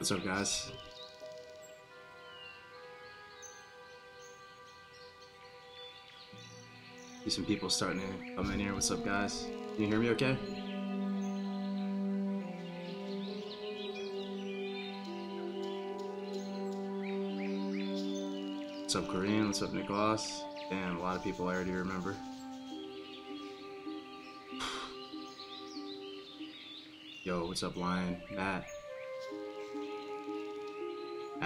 What's up, guys? See some people starting to come in here. What's up, guys? Can you hear me okay? What's up, Korean? What's up, Nicholas? Damn, a lot of people I already remember. Yo, what's up, Lion? Matt.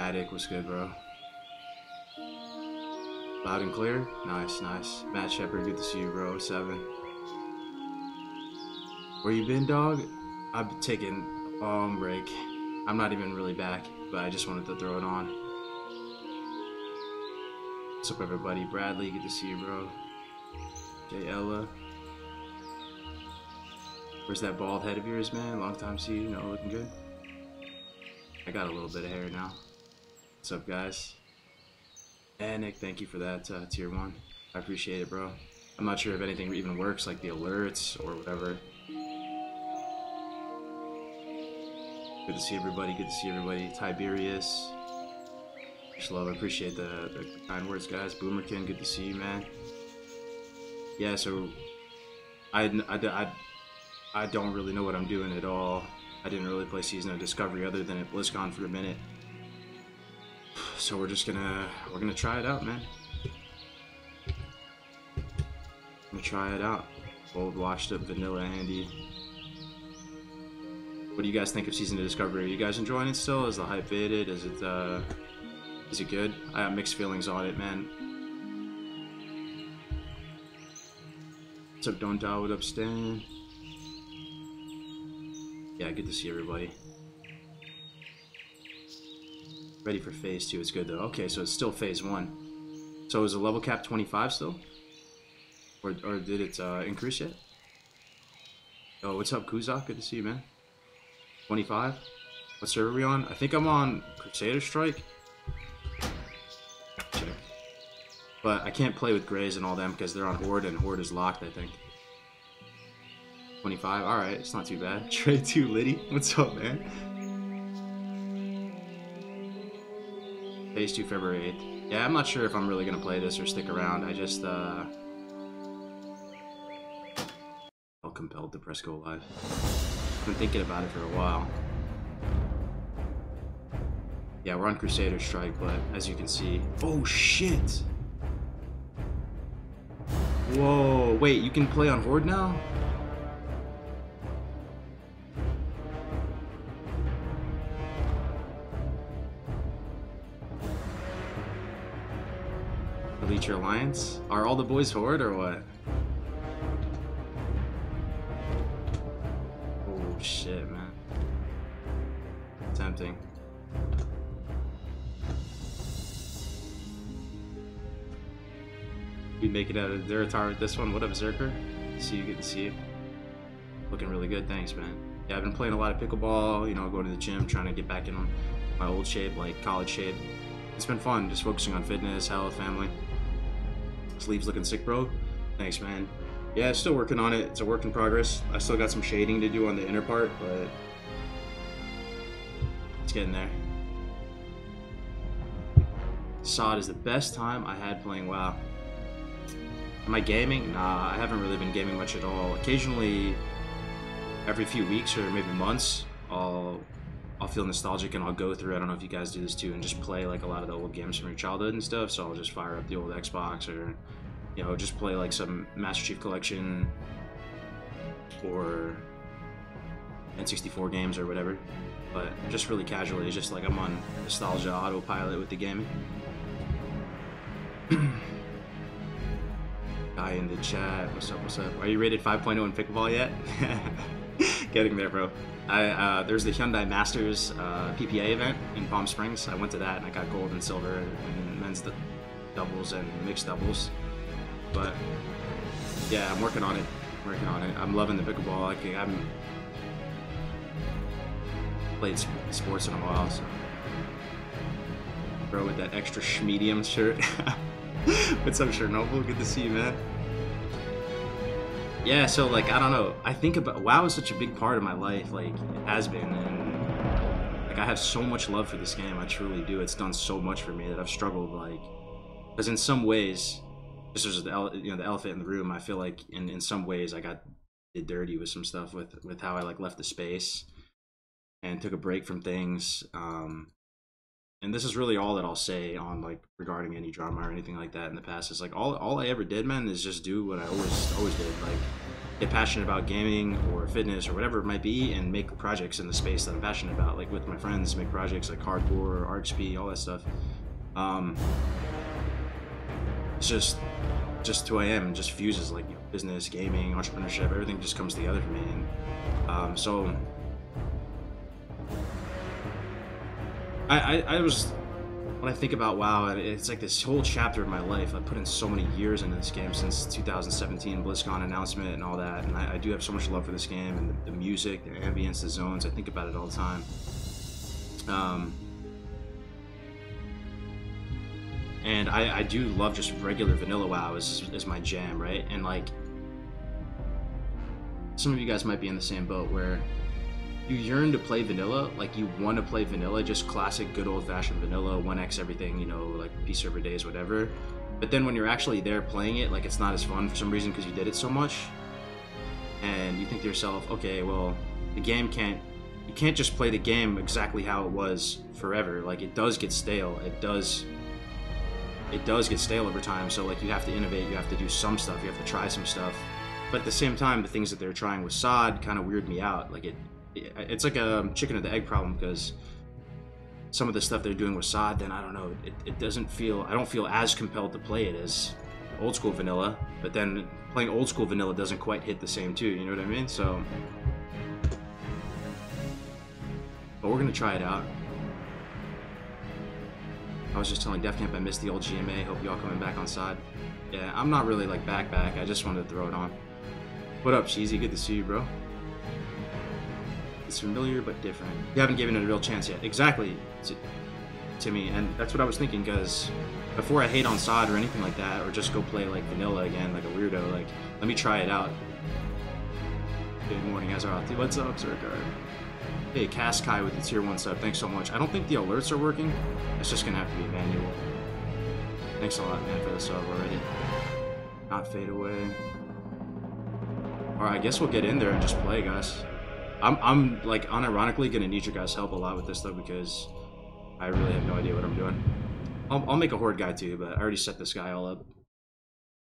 Attic, what's good, bro? Loud and clear? Nice, nice. Matt Shepard, good to see you, bro. Seven. Where you been, dog? I've taken a long break. I'm not even really back, but I just wanted to throw it on. What's up, everybody? Bradley, good to see you, bro. Jay Ella. Where's that bald head of yours, man? Long time see you. No, looking good. I got a little bit of hair now. What's up, guys? And Nick, thank you for that uh, tier one. I appreciate it, bro. I'm not sure if anything even works, like the alerts or whatever. Good to see everybody. Good to see everybody. Tiberius. Much love. I appreciate the, the kind words, guys. Boomerkin, good to see you, man. Yeah, so I, I, I, I don't really know what I'm doing at all. I didn't really play Season of Discovery other than at BlizzCon for a minute. So we're just gonna we're gonna try it out, man. I'm Gonna try it out. Old washed up vanilla Andy. What do you guys think of Season of Discovery? Are you guys enjoying it still? Is the hype faded? Is it uh is it good? I have mixed feelings on it, man. What's up, Don't Die? What up? Yeah, good to see everybody. Ready for phase two. It's good though. Okay, so it's still phase one. So is the level cap 25 still? Or, or did it uh, increase yet? Oh, what's up, Kuzak? Good to see you, man. 25? What server are we on? I think I'm on Crusader Strike. Check. But I can't play with Grays and all them because they're on Horde and Horde is locked, I think. 25? Alright, it's not too bad. Trade 2 Liddy. What's up, man? Phase 2 February 8th. Yeah, I'm not sure if I'm really going to play this or stick around. I just, uh... felt compelled to press go live. I've been thinking about it for a while. Yeah, we're on Crusader Strike, but as you can see... Oh, shit! Whoa, wait, you can play on Horde now? Your alliance? Are all the boys Horde or what? Oh shit, man. Tempting. You'd make it out of Durotar with this one. What up, Zerker? See you, good to see you. Looking really good, thanks, man. Yeah, I've been playing a lot of pickleball, you know, going to the gym, trying to get back in my old shape, like college shape. It's been fun, just focusing on fitness, health, family. Sleeves looking sick, bro. Thanks, man. Yeah, still working on it. It's a work in progress. I still got some shading to do on the inner part, but it's getting there. SOD is the best time I had playing WoW. Am I gaming? Nah, I haven't really been gaming much at all. Occasionally, every few weeks or maybe months, I'll I'll feel nostalgic and I'll go through. I don't know if you guys do this too, and just play like a lot of the old games from your childhood and stuff. So I'll just fire up the old Xbox or you know just play like some Master Chief Collection or N64 games or whatever. But just really casually, it's just like I'm on nostalgia autopilot with the gaming. Guy in the chat, what's up? What's up? Are you rated 5.0 in pickleball yet? Getting there, bro. I, uh, there's the Hyundai Masters uh, PPA event in Palm Springs. I went to that and I got gold and silver in men's doubles and mixed doubles. But yeah, I'm working on it. Working on it. I'm loving the pickleball. Like, I haven't played sports in a while, so. Bro with that extra schmedium shirt. What's up, Chernobyl? Good to see you, man. Yeah, so like I don't know. I think about WoW is such a big part of my life, like it has been, and Like I have so much love for this game. I truly do. It's done so much for me that I've struggled like, because in some ways, this is the you know the elephant in the room. I feel like in in some ways I got did dirty with some stuff with with how I like left the space and took a break from things. Um, and this is really all that I'll say on like regarding any drama or anything like that in the past. Is like all all I ever did, man, is just do what I always always did. Like get passionate about gaming or fitness or whatever it might be, and make projects in the space that I'm passionate about. Like with my friends, make projects like hardcore, RXP, all that stuff. Um, it's just just who I am. Just fuses like you know, business, gaming, entrepreneurship. Everything just comes together for me. And um, so I, I, I was when I think about WoW, it's like this whole chapter of my life. I put in so many years into this game since 2017 BlizzCon announcement and all that, and I, I do have so much love for this game and the, the, music, the ambience, the zones. I think about it all the time. Um, and I, I do love just regular vanilla WoW is, is my jam, right? And like, some of you guys might be in the same boat where you yearn to play vanilla, like you want to play vanilla, just classic, good old fashioned vanilla, 1x everything, you know, like peace server days, whatever. But then when you're actually there playing it, like it's not as fun for some reason because you did it so much. And you think to yourself, okay, well, the game can't, you can't just play the game exactly how it was forever. Like it does get stale. It does, it does get stale over time. So like you have to innovate, you have to do some stuff, you have to try some stuff. But at the same time, the things that they're trying with SOD kind of weird me out. Like it, it's like a chicken or the egg problem because some of the stuff they're doing with SOD, then I don't know, it, it doesn't feel, I don't feel as compelled to play it as old school vanilla, but then playing old school vanilla doesn't quite hit the same too, you know what I mean? So, but we're gonna try it out. I was just telling Def Camp I missed the old GMA, hope y'all coming back on SOD. Yeah, I'm not really like back back, I just wanted to throw it on. What up, Cheesy? Good to see you, bro. It's familiar but different. You haven't given it a real chance yet. Exactly, to, to me, and that's what I was thinking. Because before I hate on SOD or anything like that, or just go play like vanilla again, like a weirdo, like let me try it out. Good morning, Azarathi. What's up, Zergar? Hey, Caskai with the tier one sub. Thanks so much. I don't think the alerts are working. It's just gonna have to be manual. Thanks a lot, man, for the sub already. Not fade away. Alright, I guess we'll get in there and just play, guys. I'm, I'm like unironically gonna need your guys' help a lot with this though because I really have no idea what I'm doing. I'll, I'll make a horde guy too, but I already set this guy all up.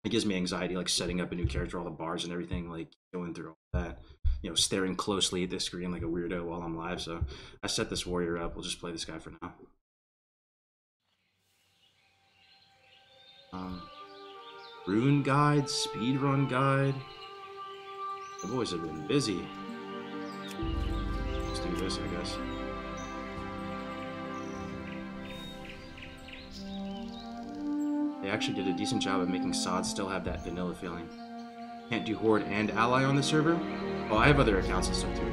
It gives me anxiety, like setting up a new character, all the bars and everything, like going through all that. You know, staring closely at the screen like a weirdo while I'm live. So I set this warrior up. We'll just play this guy for now. Um, rune guide, speedrun guide. The boys have been busy. Let's do this, I guess. They actually did a decent job of making SOD still have that vanilla feeling. Can't do Horde and Ally on the server? Oh, I have other accounts and stuff too.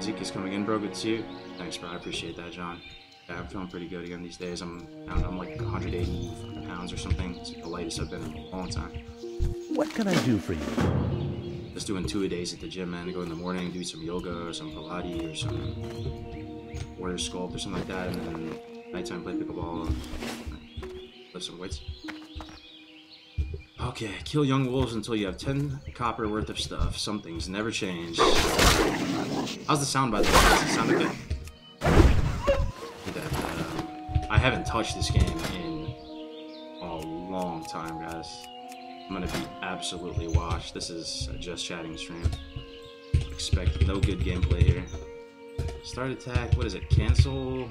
Zeke is coming in, bro. Good to see you. Thanks, bro. I appreciate that, John. Yeah, I'm feeling pretty good again these days. I'm, I don't know, I'm like 180 pounds or something. It's like the lightest I've been in a long time. What can I do for you? Just doing two a days at the gym, man. I go in the morning, do some yoga or some Pilates or some warrior sculpt or something like that, and then nighttime play pickleball and lift some weights. Okay, kill young wolves until you have 10 copper worth of stuff. Some things never change. How's the sound by the way? Sound good? That, uh, I haven't touched this game in a long time, guys. I'm gonna be absolutely washed. This is a just chatting stream. Expect no good gameplay here. Start attack, what is it? Cancel?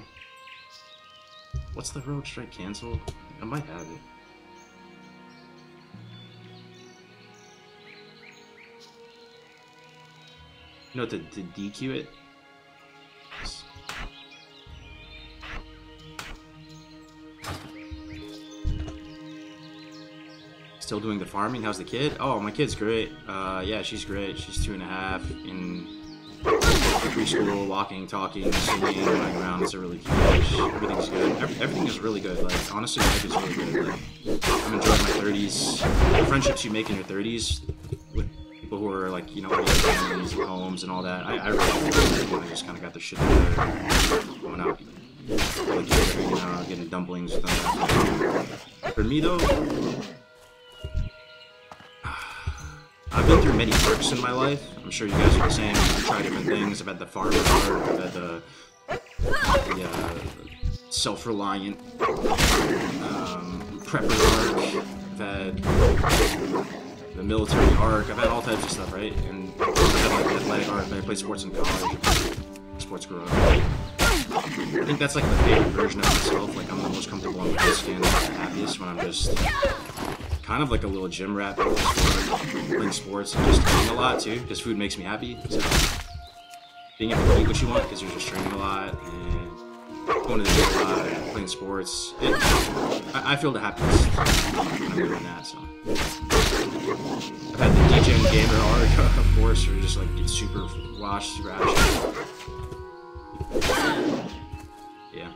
What's the road strike cancel? I might have it. Know, to, to DQ it, Still doing the farming. How's the kid? Oh, my kid's great. Uh, yeah, she's great. She's two and a half in preschool, walking, talking, running around. It's a really cute age. Everything's good. everything is really good. Like, honestly, life is really good. Like, I'm enjoying my 30s. The friendships you make in your 30s with people who are like, you know, families and homes and all that. I, I really just kind of got the shit together, going out, like, you know, getting dumplings with them. For me though, I've been through many works in my life. I'm sure you guys are the same. I've tried different things. I've had the farmer art, I've had the, the uh, self-reliant um, prepper arc. I've had the military arc. I've had all types of stuff, right? And I've had like athletic arc. I played sports in college. Sports growing up. I think that's like the favorite version of myself. Like I'm the most comfortable in my skin, I'm the happiest when I'm just kind of like a little gym rat, playing sports and just eating a lot too. Because food makes me happy. So being able to eat what you want because you're just training a lot and going to the gym a lot, and playing sports. It, I, I feel the happiness when I'm doing that. So I've had the DJ and gamer arc, of course, or just like get super washed, super out Yeah.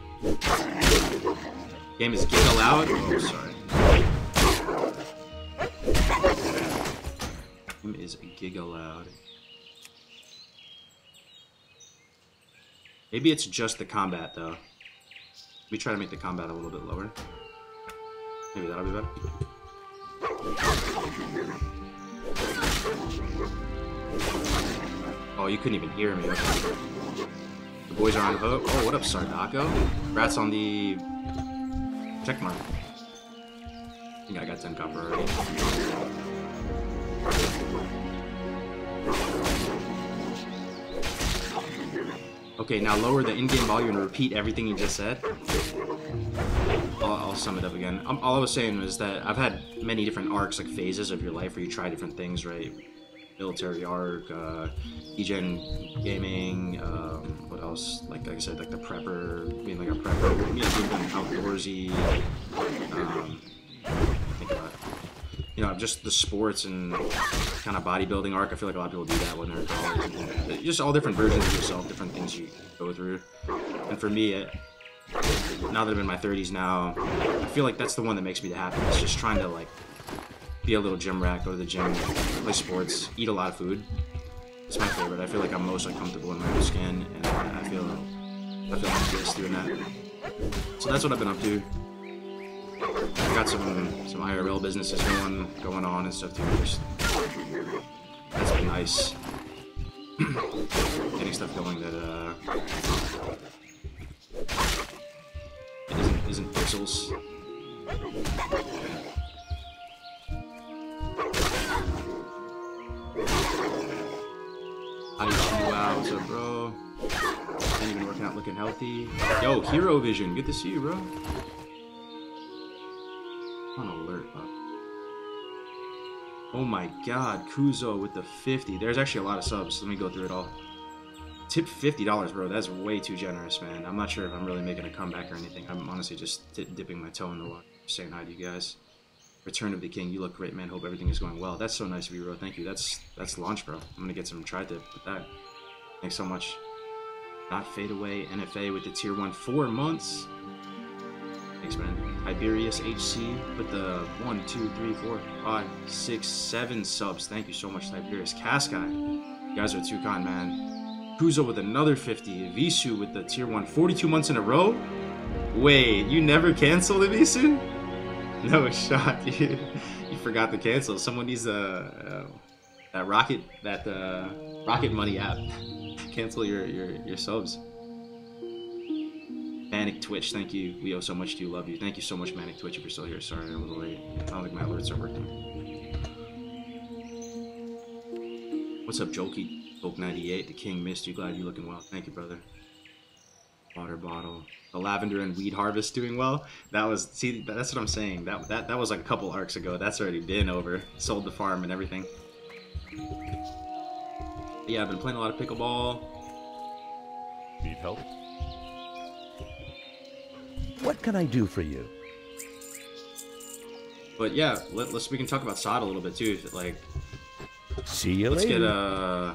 Game is Giga Loud. Oh, sorry. Game is Giga Loud. Maybe it's just the combat, though. We try to make the combat a little bit lower. Maybe that'll be better. Oh, you couldn't even hear me. The boys are on hook. Oh, what up, Sardako? Rats on the check mark. Think I got 10 copper already. Okay, now lower the in-game volume and repeat everything you just said. I'll, I'll sum it up again. Um, all I was saying was that I've had many different arcs, like phases of your life where you try different things, right? Military arc, uh, degen gaming, um, what else? Like, like I said, like the prepper, being like a prepper, being outdoorsy, um, you know, just the sports and kind of bodybuilding arc. I feel like a lot of people do that when they're in college. Just all different versions of yourself, different things you go through. And for me, it, now that I'm in my 30s now, I feel like that's the one that makes me the happiest. Just trying to like be a little gym rat, go to the gym, play sports, eat a lot of food. It's my favorite. I feel like I'm most uncomfortable in my own skin, and I feel I feel happiest doing that. So that's what I've been up to. I've got some some IRL businesses going going on and stuff too. Just, that's been nice. Getting stuff going that uh isn't isn't pixels. Wow, what's up, bro? Ain't even working out looking healthy. Yo, Hero Vision, good to see you, bro. On alert. Oh my god, Kuzo with the 50. There's actually a lot of subs. Let me go through it all. Tip $50, bro. That's way too generous, man. I'm not sure if I'm really making a comeback or anything. I'm honestly just dipping my toe in the water. Saying hi to you guys. Return of the King. You look great, man. Hope everything is going well. That's so nice of you, bro. Thank you. That's that's launch, bro. I'm gonna get some tri-tip with that. Thanks so much. Not fade away. NFA with the tier one four months. Thanks, man. Tiberius HC with the one, two, three, four, five, six, seven subs. Thank you so much, Tiberius. Caskai. You guys are too kind, man. Kuzo with another 50. Visu with the tier 1 42 months in a row. Wait, you never canceled it, Visu? No shot, dude. You forgot to cancel. Someone needs a uh, that rocket that uh, Rocket Money app. cancel your, your your subs. Manic Twitch, thank you. We owe so much to you. Love you. Thank you so much, Manic Twitch, if you're still here. Sorry, I'm a little late. I don't think my alerts are working. What's up, Jokey? Oak98, the King missed you. Glad you're looking well. Thank you, brother. Water bottle. The lavender and weed harvest doing well. That was see. That's what I'm saying. That that that was like a couple arcs ago. That's already been over. Sold the farm and everything. Yeah, I've been playing a lot of pickleball. Need help? What can I do for you? But yeah, let, us we can talk about SOD a little bit too. If, like, See you let's later. get uh,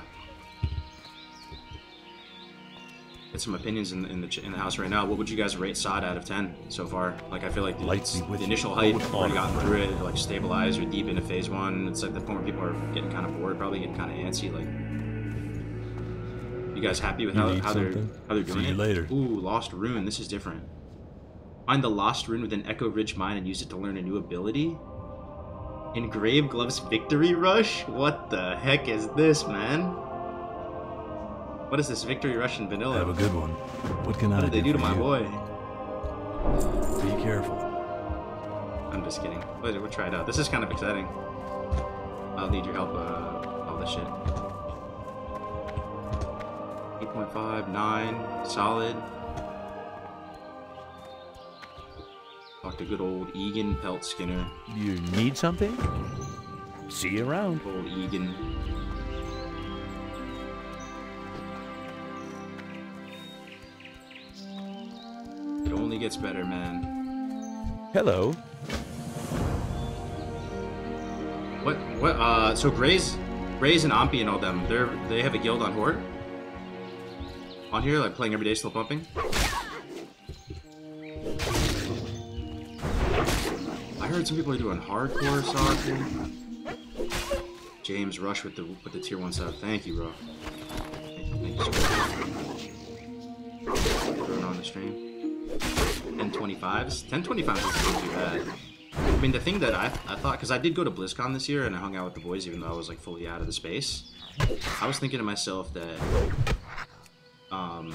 let's some opinions in, in the in the house right now. What would you guys rate SOD out of 10 so far? Like I feel like the, Light it's- be with the initial hype With already gotten through it, like stabilized or deep into phase one. It's like the point where people are getting kind of bored, probably getting kind of antsy. Like, you guys happy with You how, how they're how they're doing See you it? later. Ooh, Lost Rune. This is different. Find the Lost Rune within Echo Ridge Mine and use it to learn a new ability. Engraved Gloves Victory Rush? What the heck is this, man? What is this Victory Rush in vanilla? I Have a good one. What can I what did they do to my you? boy? Be careful. I'm just kidding. Wait, we'll try it out. This is kind of exciting. I'll need your help, uh, all this shit. 8.5, 9, solid. Talk to good old Eagan Peltskinner. You need something? See you around. Old Egan. It only gets better, man. Hello. What? What? Uh, so Grays, Grays and Ampi and all them, they're they have a guild on Horde. On here, like playing every day, still pumping. Heard some people are doing hardcore soccer. James Rush with the with the tier one sub. Thank you, bro. Thank you, thank you. On the stream. 1025s? 1025s isn't too bad. I mean, the thing that I, I thought, because I did go to BlizzCon this year and I hung out with the boys even though I was like fully out of the space. I was thinking to myself that, um,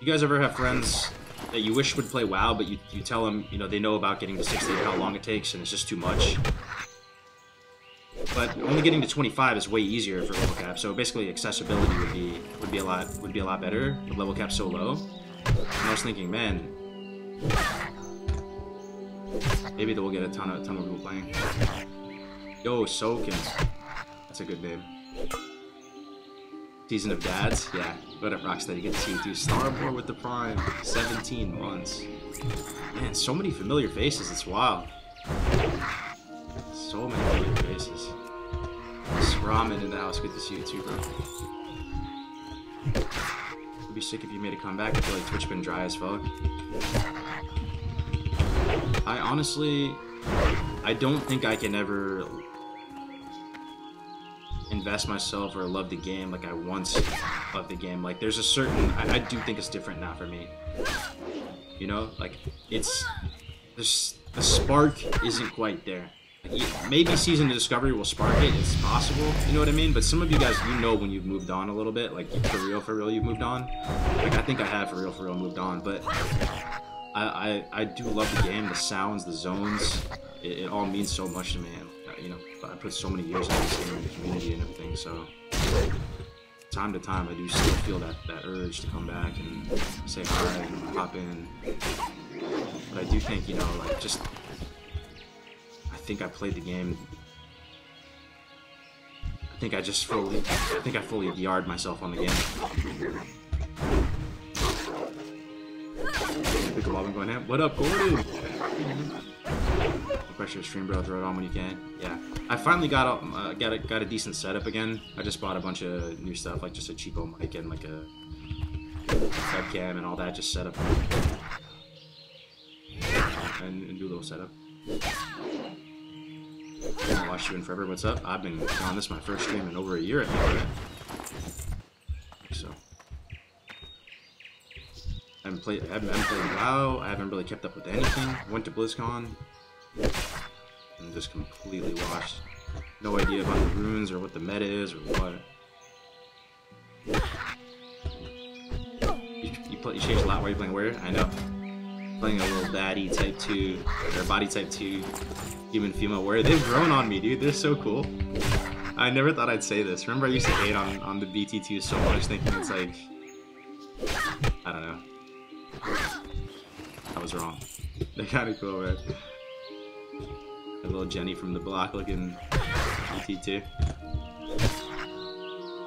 you guys ever have friends that you wish would play WoW, but you, you tell them, you know, they know about getting to 60 and how long it takes and it's just too much. But only getting to 25 is way easier for level cap, so basically accessibility would be would be a lot would be a lot better with level cap so low. And I was thinking, man, maybe that we'll get a ton of ton of people playing. Yo, Soken, that's a good name. Season of Dads, yeah. What up, Rocksteady? Good to see you too. Starboard with the Prime, 17 months. Man, so many familiar faces. It's wild. So many familiar faces. Ramen in the house. Good to see you too, bro. I'd be sick if you made a comeback. I feel like Twitch been dry as fuck. I honestly, I don't think I can ever invest myself or love the game like I once loved the game. Like there's a certain, I, I do think it's different now for me. You know, like it's, there's, the spark isn't quite there. Like, maybe Season of Discovery will spark it, it's possible, you know what I mean? But some of you guys, you know when you've moved on a little bit, like for real, for real, you've moved on. Like I think I have for real, for real moved on, but I, I, I do love the game, the sounds, the zones, it, it all means so much to me. And, uh, you know, I put so many years into game and the community and everything, so time to time I do still feel that, that urge to come back and say hi and hop in. But I do think, you know, like just I think I played the game. I think I just fully, I think I fully DR'd myself on the game. Pickleball been going in. What up, Gordon? Pressure stream, bro. Throw it on when you can. Yeah, I finally got a, uh, got a got a decent setup again. I just bought a bunch of new stuff, like just a cheapo mic and like a webcam and all that. Just set up and, and do a little setup. Haven't watched you in forever. What's up? I've been on this my first stream in over a year. So. I haven't played. I haven't, I haven't played WoW. I haven't really kept up with anything. Went to BlizzCon. And just completely washed. No idea about the runes or what the meta is or what. You, you, play, you changed a lot while you're playing Warrior? I know. Playing a little baddie type 2, or body type 2 human female warrior. They've grown on me, dude. They're so cool. I never thought I'd say this. Remember I used to hate on, on the BT2 so much, thinking it's like... I don't know. I was wrong. They're kind of cool, man. A little Jenny from the block looking BT2.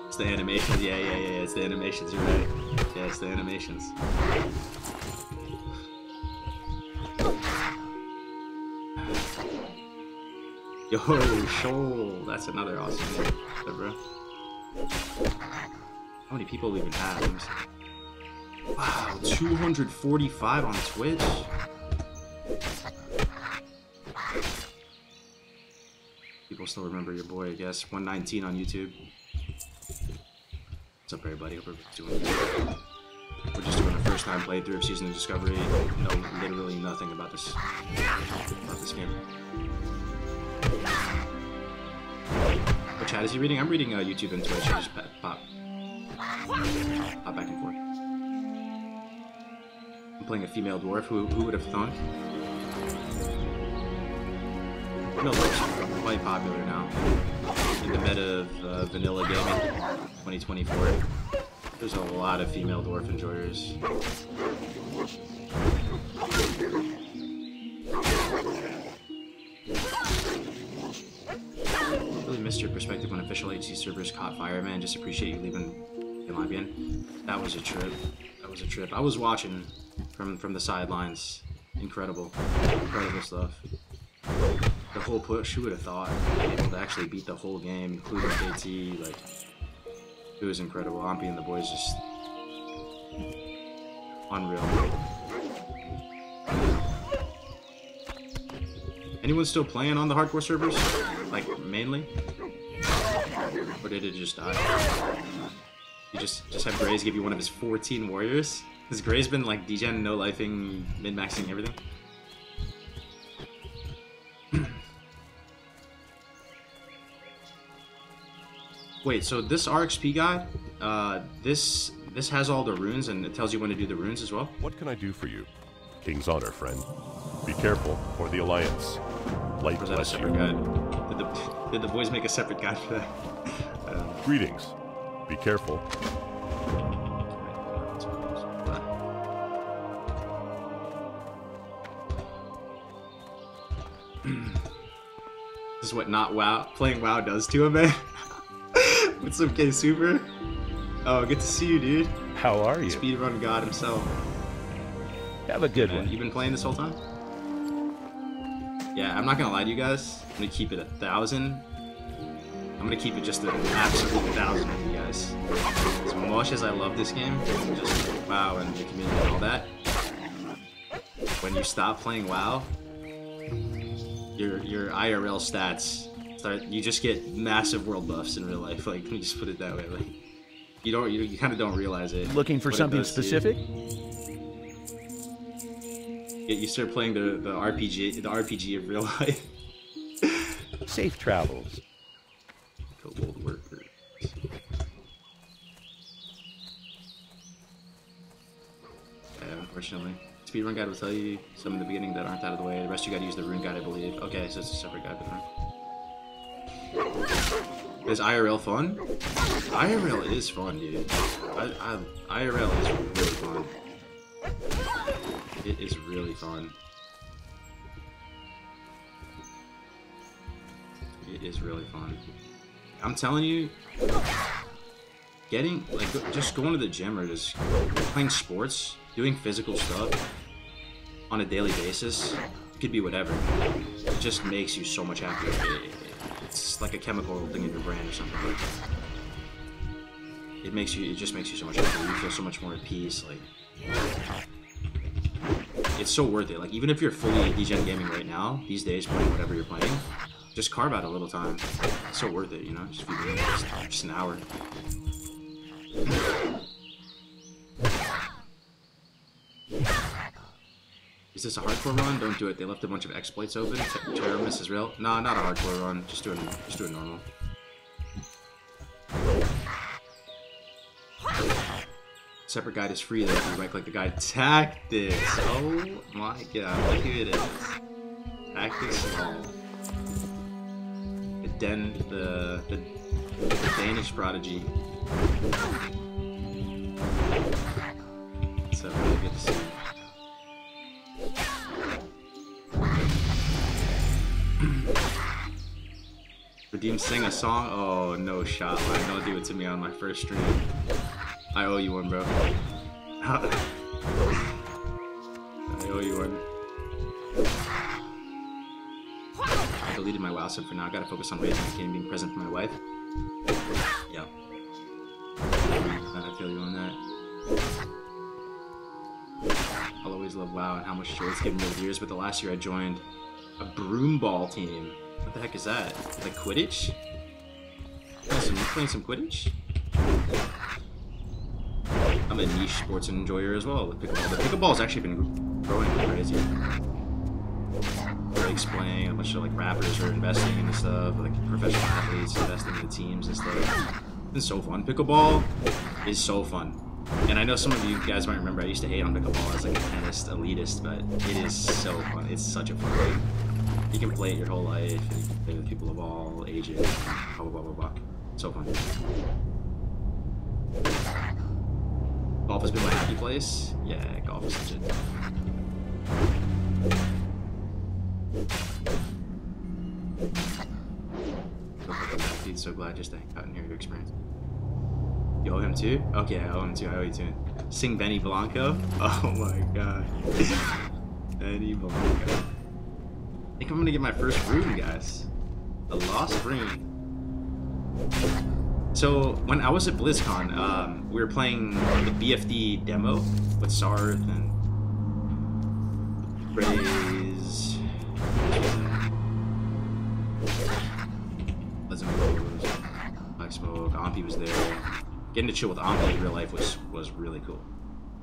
It's the animations. Yeah, yeah, yeah. It's the animations. You're right. Yeah, it's the animations. Yo, Shoal. That's another awesome bro. How many people do even have? Wow, 245 on Twitch. People still remember your boy, I guess. 119 on YouTube. What's up, everybody? Hope we're doing good. We're just doing a first time playthrough of Season of Discovery. Know literally nothing about this about this game. What chat is he reading? I'm reading uh, YouTube and Twitch. I just pop, pop, pop back and forth. I'm playing a female dwarf. Who, who would have thunk? Dwarfs are quite popular now in the meta of uh, vanilla gaming 2024. There's a lot of female dwarf enjoyers. Really missed your perspective when official HC servers caught fire, man. Just appreciate you leaving the live in. That was a trip. That was a trip. I was watching from from the sidelines. Incredible, incredible stuff. The whole push, who would have thought? Able to actually beat the whole game, including KT, like it was incredible. Ampy and the boys just unreal. Anyone still playing on the hardcore servers? Like mainly? Or did it just die? You just just have Grays give you one of his 14 warriors? Has Grays been like degen, no lifing, min maxing everything? Wait, so this RXP guide, uh, this this has all the runes and it tells you when to do the runes as well? What can I do for you? King's honor, friend. Be careful for the Alliance. Light Or is that a bless separate you. guide? Did the, did the boys make a separate guide for that? Um, Greetings. Be careful. This is what not WoW playing WoW does to a man. What's up, K Super? Oh, good to see you, dude. How are you? Speedrun God himself. Have a good one. You've been playing this whole time? Yeah, I'm not gonna lie to you guys. I'm gonna keep it a thousand. I'm gonna keep it just an absolute thousand with you guys. As much as I love this game, just WoW and the community and all that, when you stop playing WoW, your your IRL stats start. You just get massive world buffs in real life. Like, let me just put it that way. Like, you don't, you, you kind of don't realize it. Looking for something to you. specific? You start playing the the RPG, the RPG of real life. Safe travels. The old workers. Yeah, unfortunately. Speedrun guide will tell you some in the beginning that aren't out of the way. The rest you gotta use the rune guide, I believe. Okay, so it's a separate guide for them. Is IRL fun? IRL is fun, dude. I, I, IRL is really fun. It is really fun. It is really fun. I'm telling you, getting like just going to the gym or just playing sports, doing physical stuff on a daily basis, could be whatever. It just makes you so much happier. It- it's like a chemical thing in your brain or something. It makes you. It just makes you so much happier. You feel so much more at peace. Like it's so worth it. Like even if you're fully degen gaming right now, these days playing whatever you're playing, just carve out a little time. It's so worth it, you know. Just, just, just an hour. Is this a hardcore run? Don't do it. They left a bunch of exploits open. Ter- Terramis is real. Nah, not a hardcore run. Just do it. Just do it normal. Separate guide is free though. If you right click the guide. Tactics. Oh my god. Who it is. Tactics all. The Den, the, the, the Danish prodigy. So really good to see. Redeem sing a song? Oh no shot, man. Don't do it to me on my first stream. I owe you one, bro. I owe you one. I deleted my WoW sub for now. I gotta focus on raising the and being present for my wife. Yeah. I feel you on that. I'll always love WoW and how much joy it's given me over the years. But the last year I joined a broomball team. What the heck is that? Like Quidditch? Playing some, playing some Quidditch? I'm a niche sports enjoyer as well with pickleball. The pickleball's actually been growing like crazy. Drake's playing, a bunch of like rappers are investing in stuff, like professional athletes investing in the teams and stuff. It's so fun. Pickleball is so fun. And I know some of you guys might remember I used to hate on pickleball as like a tennis elitist, but it is so fun. It's such a fun game. You can play it your whole life, and you can play with people of all ages, blah blah blah blah. So fun. Golf has been my happy place. Yeah, golf is such a so glad just to hang out and hear your experience. You owe him too? Okay, I owe him too. I owe you too. Sing Benny Blanco? Oh my god. Benny Blanco. I think I'm gonna get my first rune, guys. A lost rune. So when I was at BlizzCon, um, we were playing the BFD demo with Sarth and Rose, Black Smoke, Ampi was there. Getting to chill with Ampi in real life was was really cool.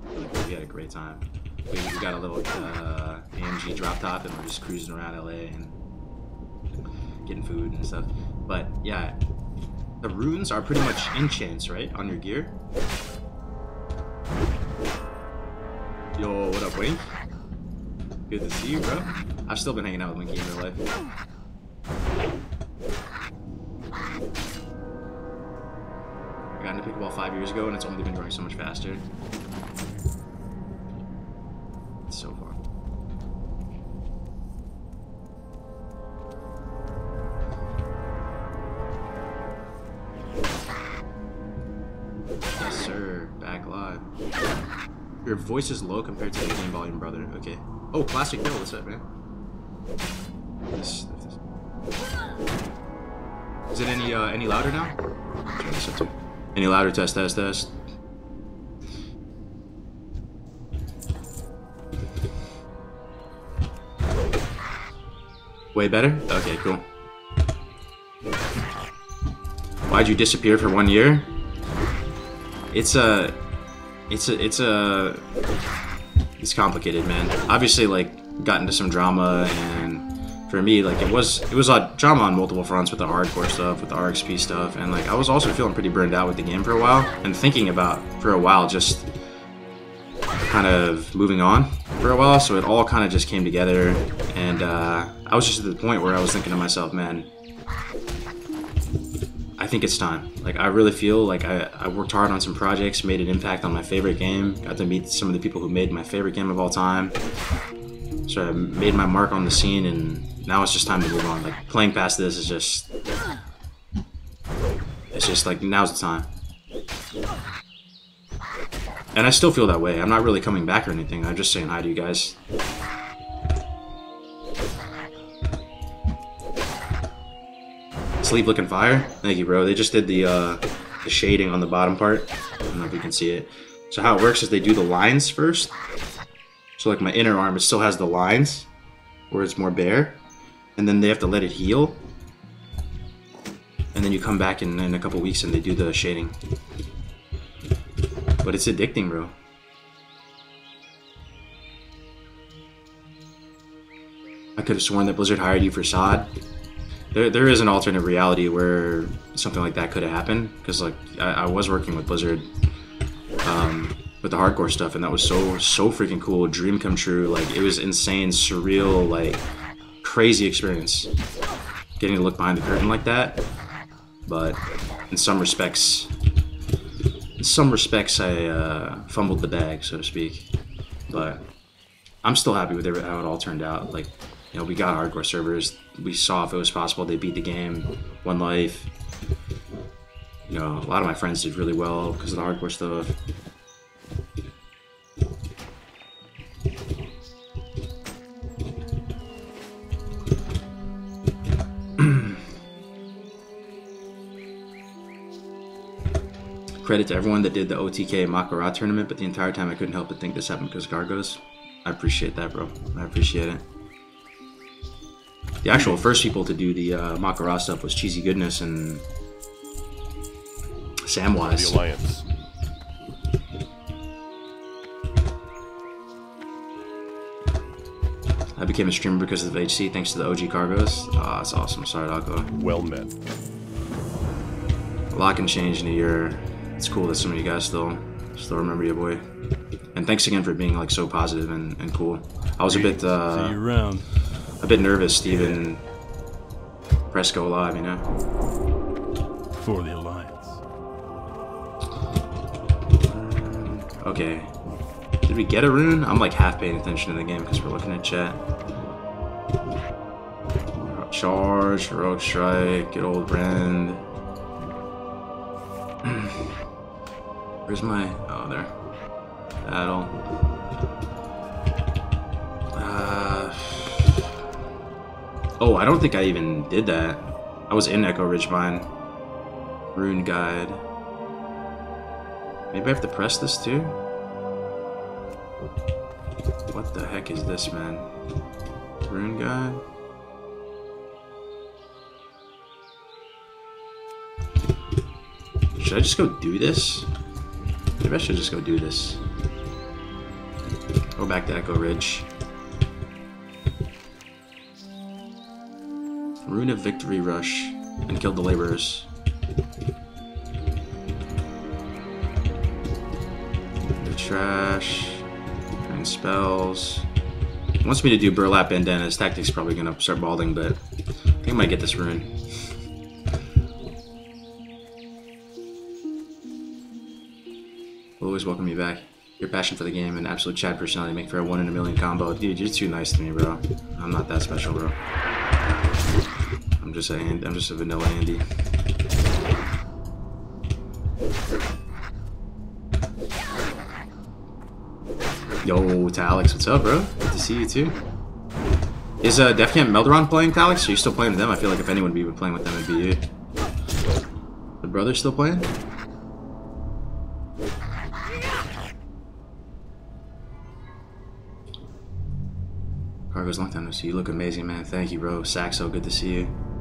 Really cool. We had a great time. We, we got a little uh, AMG drop top and we're just cruising around LA and getting food and stuff. But yeah, the runes are pretty much enchants, right, on your gear. Yo, what up, Wink? Good to see you, bro. I've still been hanging out with Winky in real life. I got into pickleball five years ago, and it's only been growing so much faster. So far. Yes, sir. Back live. Your voice is low compared to the game volume, brother. Okay. Oh, Classic Bill, what's up, man? Is it any uh, any louder now? Any louder? Test, test, test. Way better? Okay, cool. Why'd you disappear for one year? It's a, it's a, it's a, it's complicated, man. Obviously, like, got into some drama, and for me, like, it was, it was a drama on multiple fronts with the hardcore stuff, with the RXP stuff, and like, I was also feeling pretty burned out with the game for a while, and thinking about for a while just kind of moving on for a while. So it all kind of just came together, and uh, I was just at the point where I was thinking to myself, man, I think it's time. Like I really feel like I, I worked hard on some projects, made an impact on my favorite game, got to meet some of the people who made my favorite game of all time. So I made my mark on the scene, and now it's just time to move on. Like playing past this is just, it's just like now's the time. And I still feel that way. I'm not really coming back or anything. I'm just saying hi to you guys. Looking fire. Thank you, bro. They just did the uh, the shading on the bottom part. I don't know if you can see it. So how it works is they do the lines first. So like my inner arm, it still has the lines, where it's more bare, and then they have to let it heal. And then you come back in, in a couple weeks and they do the shading. But it's addicting, bro. I could have sworn that Blizzard hired you for SOD. There, there is an alternate reality where something like that could have happened. Because like I, I was working with Blizzard um, with the hardcore stuff, and that was so so freaking cool. Dream come true. Like it was insane, surreal, like crazy experience. Getting to look behind the curtain like that. But in some respects, in some respects, I uh, fumbled the bag, so to speak. But I'm still happy with how it all turned out. Like, you know, we got hardcore servers. We saw if it was possible. They beat the game, one life. You know, a lot of my friends did really well because of the hardcore stuff. Credit to everyone that did the OTK Mak'Gora tournament, but the entire time I couldn't help but think this happened because Kargoz. I appreciate that, bro. I appreciate it. The actual first people to do the uh, Mak'Gora stuff was Cheesy Goodness and The Samwise. Alliance. I became a streamer because of HC thanks to the OG Kargoz. Ah, that's awesome. Sorry, Alco. Well met. A lot can change in a year. It's cool that some of you guys still still remember your boy. And thanks again for being like so positive and, and cool. I was a bit See you uh, around. A bit nervous, Steven. Press go live, you know. For the Alliance. Okay. Did we get a rune? I'm like half paying attention to the game because we're looking at chat. Charge, heroic strike, good old Rend. Where's my? Oh, there. Battle. Uh. Oh, I don't think I even did that. I was in Echo Ridgemine. Rune guide. Maybe I have to press this too? What the heck is this, man? Rune guide? Should I just go do this? Maybe I should just go do this. Go back to Echo Ridge. Rune of Victory Rush and kill the laborers. The trash and spells. He wants me to do burlap bandana. His tactic's probably gonna start balding, but I think I might get this rune. Always welcome you back. Your passion for the game and absolute chat personality make for a one in a million combo. Dude, you're too nice to me, bro. I'm not that special, bro. I'm just a I'm just a vanilla Andy. Yo, Talix, what's up, bro? Good to see you too. Is uh, Def Camp Melderon playing Talix? Are you still playing with them? I feel like if anyone would be playing with them, it'd be you. The brother still playing? Kargoz long time no see. You look amazing, man. Thank you, bro. Saxo, good to see you.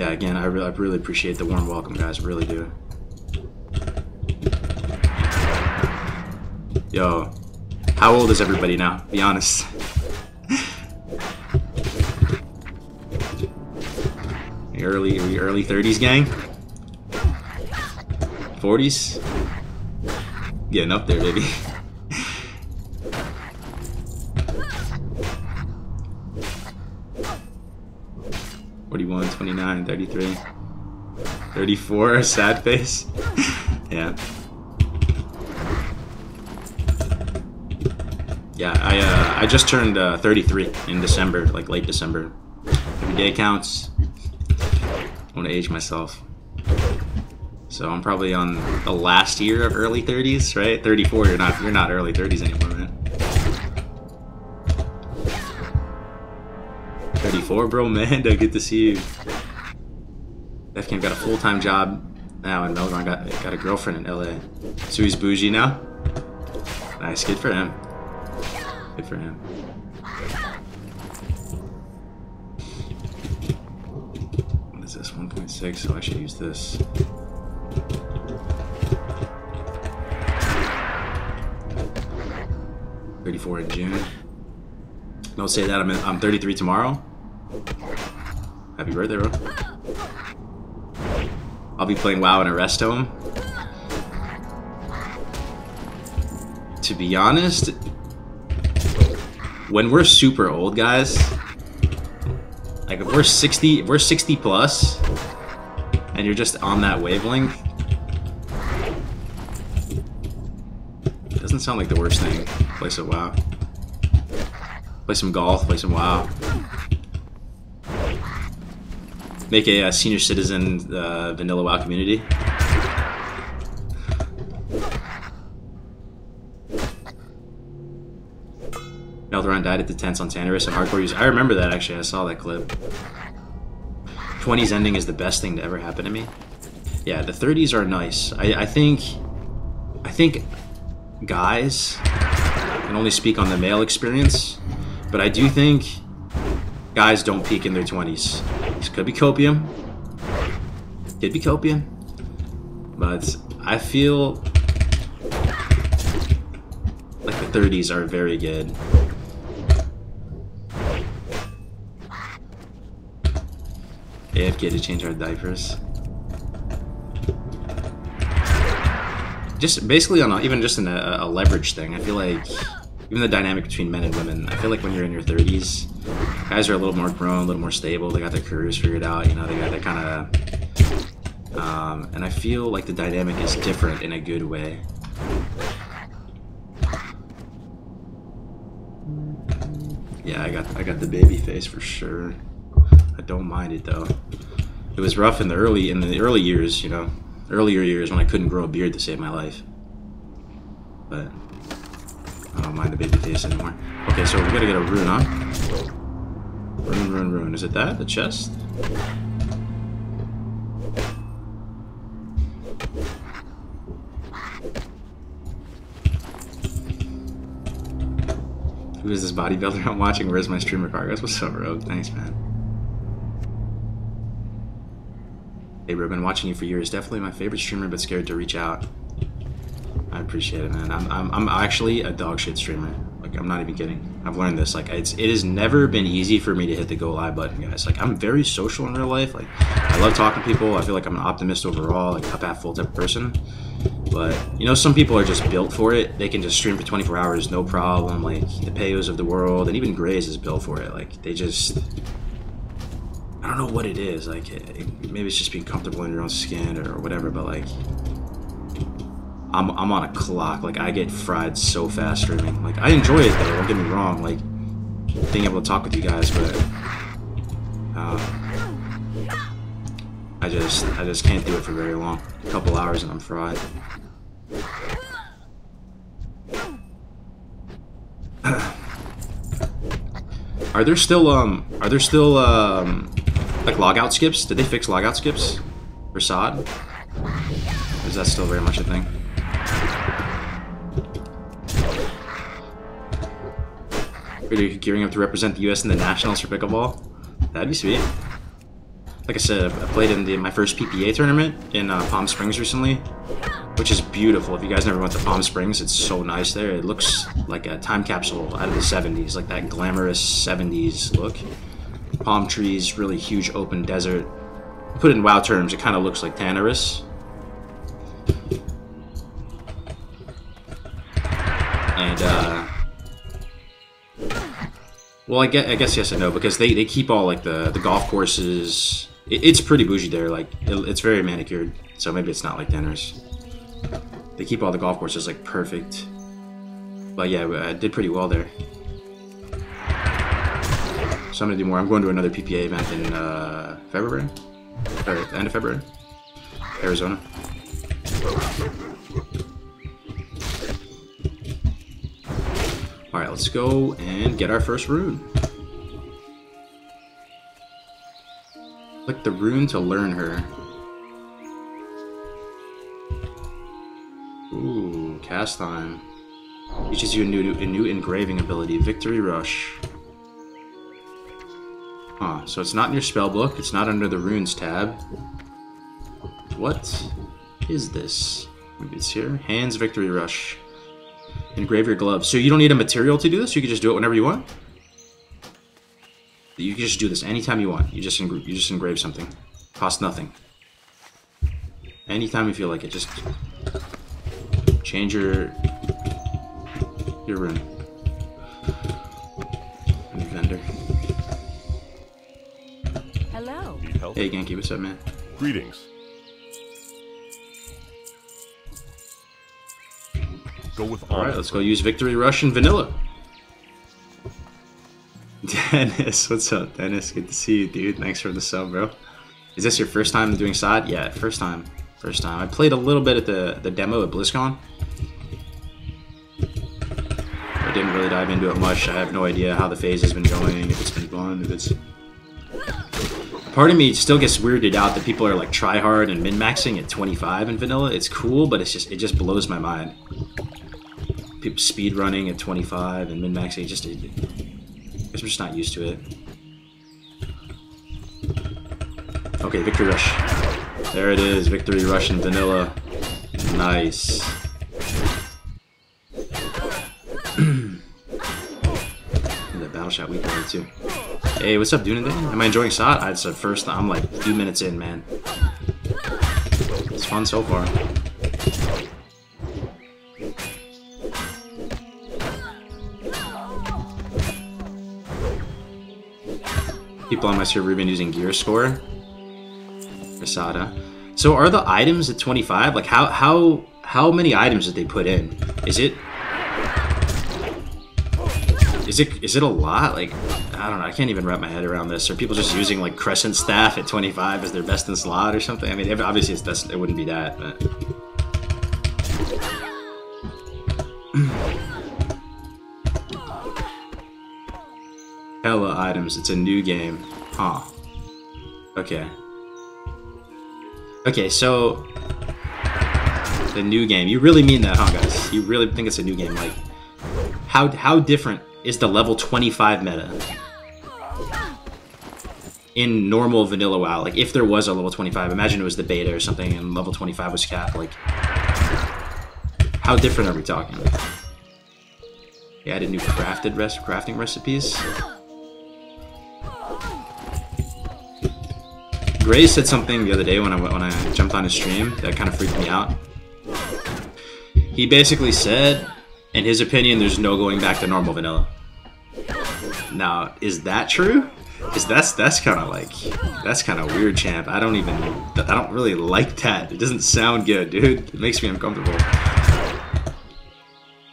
Yeah, again, I, re I really appreciate the warm welcome, guys. Really do. Yo, how old is everybody now? Be honest. Early, early 30s, gang? 40s? Getting up there, baby. Forty-one, twenty-nine, thirty-three, thirty-four. sad face. yeah. Yeah, I uh, I just turned uh, 33 in December, like late December. Every day counts. I want to age myself. So I'm probably on the last year of early 30s, right? 34, you're not you're not early 30s anymore, man. 34, bro, man. Good to see you. Defcam got a full-time job now, and Melbourne got got a girlfriend in LA. So he's bougie now. Nice, good for him. Good for him. What is this? 1.6. So I should use this. Thirty-four in June. Don't say that. I'm I'm 33 tomorrow. Happy birthday, bro. I'll be playing WoW in a rest home. To be honest, when we're super old, guys, like if we're 60, if we're 60 plus, and you're just on that wavelength, it doesn't sound like the worst thing. Play some WoW. Play some golf, play some WoW. Make a, uh senior citizen uh, vanilla WoW community. Meldoron died at the tents on Tanaris and hardcore use. I remember that actually. I saw that clip. 20s ending is the best thing to ever happen to me. Yeah, the 30s are nice. I, I think, I think think guys can only speak on the male experience, but I do think guys don't peak in their 20s. This could be copium. Could be copium. But I feel like the 30s are very good. AFK to change our diapers. Just basically on a, even just in a, a leverage thing, I feel like even the dynamic between men and women, I feel like when you're in your 30s, guys are a little more grown, a little more stable. They got their careers figured out. You know, they got that kind of. Um, and I feel like the dynamic is different in a good way. Yeah, I got I got the baby face for sure. I don't mind it though. It was rough in the early in the early years, you know, earlier years when I couldn't grow a beard to save my life. But I don't mind the baby face anymore. Okay, so we gotta get a rune, huh? Rune, rune, rune. Is it that? The chest? Who is this bodybuilder I'm watching? Where's my streamer progress? What's up, Rogue? Thanks, man. Hey, bro, been watching you for years. Definitely my favorite streamer, but scared to reach out. I appreciate it, man. I'm, I'm, I'm actually a dog shit streamer. Like, I'm not even kidding. I've learned this. Like, it's, it has never been easy for me to hit the go live button, guys. Like, I'm very social in real life. Like, I love talking to people. I feel like I'm an optimist overall, like, cup half full type person. But, you know, some people are just built for it. They can just stream for 24 hours, no problem. Like, the Payos of the world, and even Grays is built for it. Like, they just... I don't know what it is. Like, it, maybe it's just being comfortable in your own skin or whatever, but, like... I'm, I'm on a clock. Like, I get fried so fast streaming. Like, I enjoy it, though. Don't get me wrong. Like, being able to talk with you guys, but... Uh, I just, I just can't do it for very long. A couple hours and I'm fried. Are there still, um, are there still, um, like logout skips? Did they fix logout skips for SOD? Or is that still very much a thing? You gearing up to represent the U.S. in the Nationals for pickleball? That'd be sweet. Like I said, I played in the, my first PPA tournament in uh, Palm Springs recently, which is beautiful. If you guys never went to Palm Springs, it's so nice there. It looks like a time capsule out of the 70s, like that glamorous 70s look. Palm trees, really huge open desert. Put in WoW terms, it kind of looks like Tanaris. And, uh, well, I guess, I guess yes and no because they, they keep all like the the golf courses. It, it's pretty bougie there. Like it, it's very manicured, so maybe it's not like Denner's. They keep all the golf courses like perfect. But yeah, I did pretty well there. So I'm gonna do more. I'm going to another PPA event in uh, February, or end of February, Arizona. Alright, let's go and get our first rune. Click the rune to learn her. Ooh, cast time. Teaches you a new, a new engraving ability, Victory Rush. Huh, so it's not in your spellbook, it's not under the runes tab. What is this? Maybe it's here. Hands Victory Rush. Engrave your gloves. So you don't need a material to do this? You can just do it whenever you want? You can just do this anytime you want. You just you just engrave something. Cost nothing. Anytime you feel like it, just change your your room. New vendor. Hello. Hey Genki, what's up, man? Greetings. Go with All right, let's go use Victory Rush and Vanilla. Dennis, what's up, Dennis? Good to see you, dude. Thanks for the sub, bro. Is this your first time doing SOD? Yeah, first time. First time. I played a little bit at the, the demo at BlizzCon. I didn't really dive into it much. I have no idea how the phase has been going, if it's been fun, if it's... part of me still gets weirded out that people are like try hard and min maxing at 25 in vanilla. It's cool, but it's just it just blows my mind. Speed running at 25 and min maxing just it, I'm just not used to it. Okay, victory rush. There it is, victory rush in vanilla. Nice. that battle shot we played too. Hey, what's up, Dunaday? Am I enjoying SOD? It's the first. I'm like a few minutes in, man. It's fun so far. People on my server have been using Gear Score. Rasada. So are the items at 25? Like how how how many items did they put in? Is it is it is it a lot? Like I don't know. I can't even wrap my head around this. Are people just using like Crescent Staff at 25 as their best in slot or something? I mean, obviously it's that's, it wouldn't be that, but. Hella items. It's a new game. Huh. Okay. Okay, so the new game. You really mean that, huh, guys? You really think it's a new game? Like, how how different is the level 25 meta in normal vanilla WoW? Like, if there was a level 25, imagine it was the beta or something, and level 25 was capped. Like, how different are we talking? They added new crafted rest crafting recipes. Gray said something the other day when I when I jumped on his stream that kind of freaked me out. He basically said, in his opinion, there's no going back to normal vanilla. Now, is that true? Because that's that's kind of like that's kind of weird, champ. I don't even I don't really like that. It doesn't sound good, dude. It makes me uncomfortable.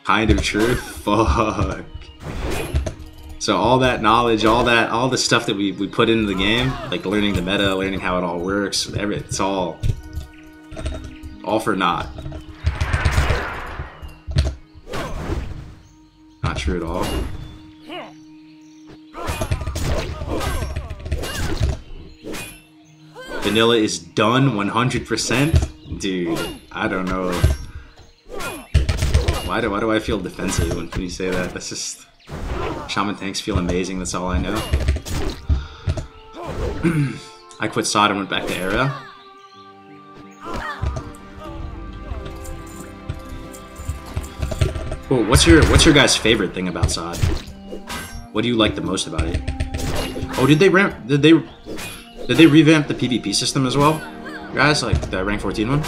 Kind of true. Fuck. So all that knowledge, all that, all the stuff that we, we put into the game, like learning the meta, learning how it all works, every, it's all, all for naught. Not true at all. Vanilla is done 100%? Dude, I don't know. Why do, why do I feel defensive when you say that? That's just... Shaman tanks feel amazing, that's all I know. I quit SOD and went back to. Cool. What's your what's your guys' favorite thing about SOD? What do you like the most about it? Oh, did they ramp? Did they did they revamp the PvP system as well, guys? Like the rank 14 one?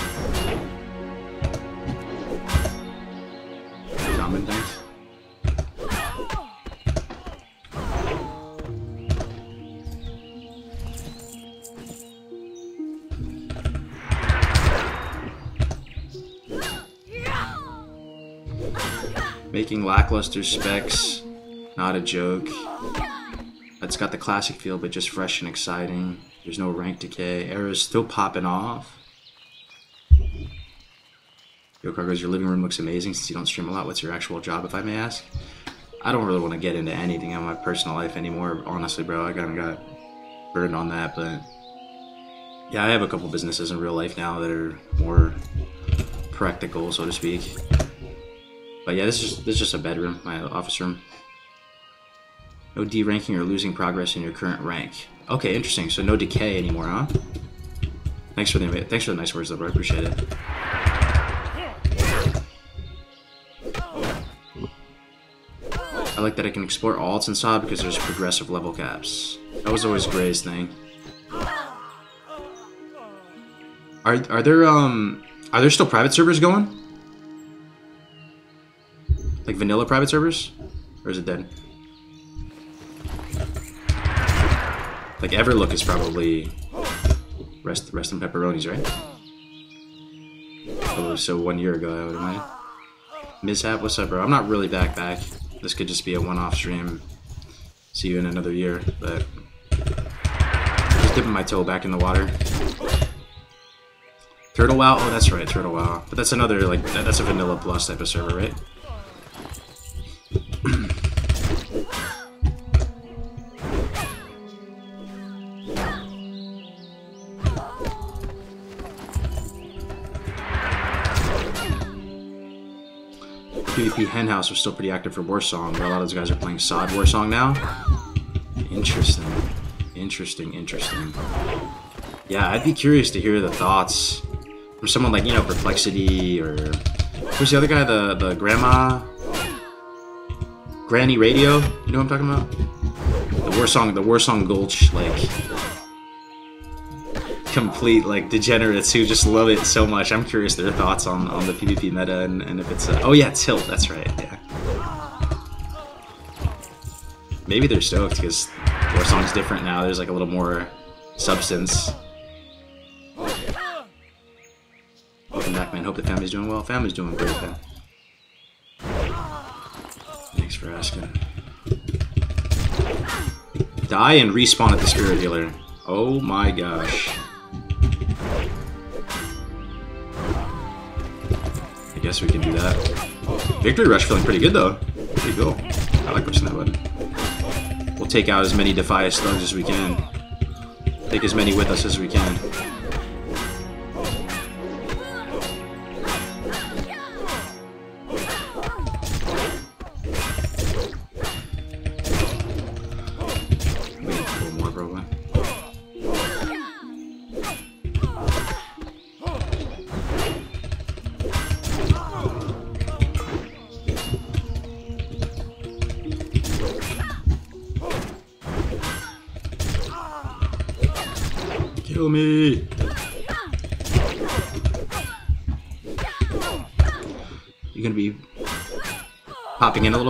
Lackluster specs, not a joke. It's got the classic feel, but just fresh and exciting. There's no rank decay. Era's still popping off. Yo, Kargoz, your living room looks amazing since you don't stream a lot. What's your actual job, if I may ask? I don't really want to get into anything on my personal life anymore, honestly, bro. I kind of got burned on that, but yeah, I have a couple businesses in real life now that are more practical, so to speak. But yeah, this is this is just a bedroom, my office room. No D-ranking or losing progress in your current rank. Okay, interesting. So no decay anymore, huh? Thanks for the thanks for the nice words, though. I appreciate it. I like that I can explore alts and SOD because there's progressive level caps. That was always Gray's thing. Are are there um are there still private servers going? Like vanilla private servers? Or is it dead? Like Everlook is probably rest rest in pepperonis, right? Oh, so one year ago I would imagine. Mishap, what's up, bro? I'm not really back back. This could just be a one-off stream. See you in another year, but just dipping my toe back in the water. Turtle WoW? Oh, that's right, Turtle WoW. But that's another, like, that's a Vanilla Plus type of server, right? PvP Henhouse was still pretty active for Warsong, but a lot of those guys are playing Sod Warsong now. Interesting. Interesting, interesting. Yeah, I'd be curious to hear the thoughts from someone like, you know, Perplexity or... Who's the other guy? The, the grandma? Granny Radio? You know what I'm talking about? The Warsong, the Warsong Gulch, like... Complete, like, degenerates who just love it so much. I'm curious their thoughts on, on the PvP meta and, and if it's... A, oh yeah, Tilt, that's right, yeah. Maybe they're stoked because war song's different now. There's like a little more substance. Welcome back, man. Hope the family's doing well. Family's doing great, man. Thanks for asking. Die and respawn at the Spirit Healer. Oh my gosh. I guess we can do that. Victory Rush feeling pretty good though. Pretty cool. I like pushing that button. We'll take out as many Defias thugs as we can. Take as many with us as we can.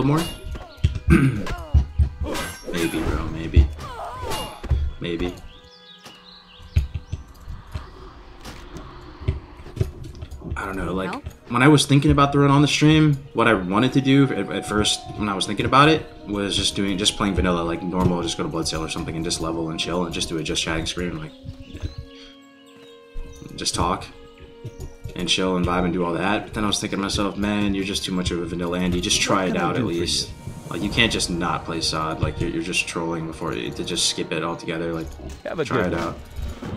Popping little more? maybe, bro, maybe. Maybe. I don't know, like, when I was thinking about the run on the stream, what I wanted to do at, at first, when I was thinking about it, was just doing, just playing vanilla, like normal, just go to Bloodsail or something and just level and chill and just do a just chatting screen, like, just talk and chill and vibe and do all that. But then I was thinking to myself, man, you're just too much of a vanilla Andy. Just try it out at for least. Like you can't just not play SOD. Like you're, you're just trolling before you to just skip it altogether. Like Have a try good it one. out.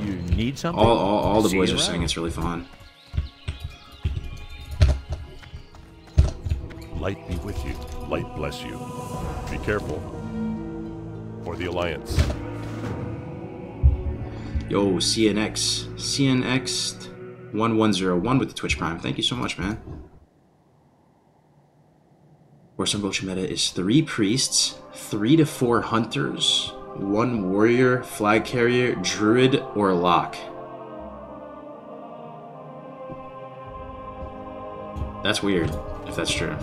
You need something? All all, all the boys you are saying it's really fun. Light be with you. Light bless you. Be careful. For the Alliance. Yo, CNX, CNX, one one zero one with the Twitch Prime. Thank you so much, man. Warsong Gulch meta is three priests, three to four hunters, one warrior, flag carrier, druid, or lock. That's weird, if that's true.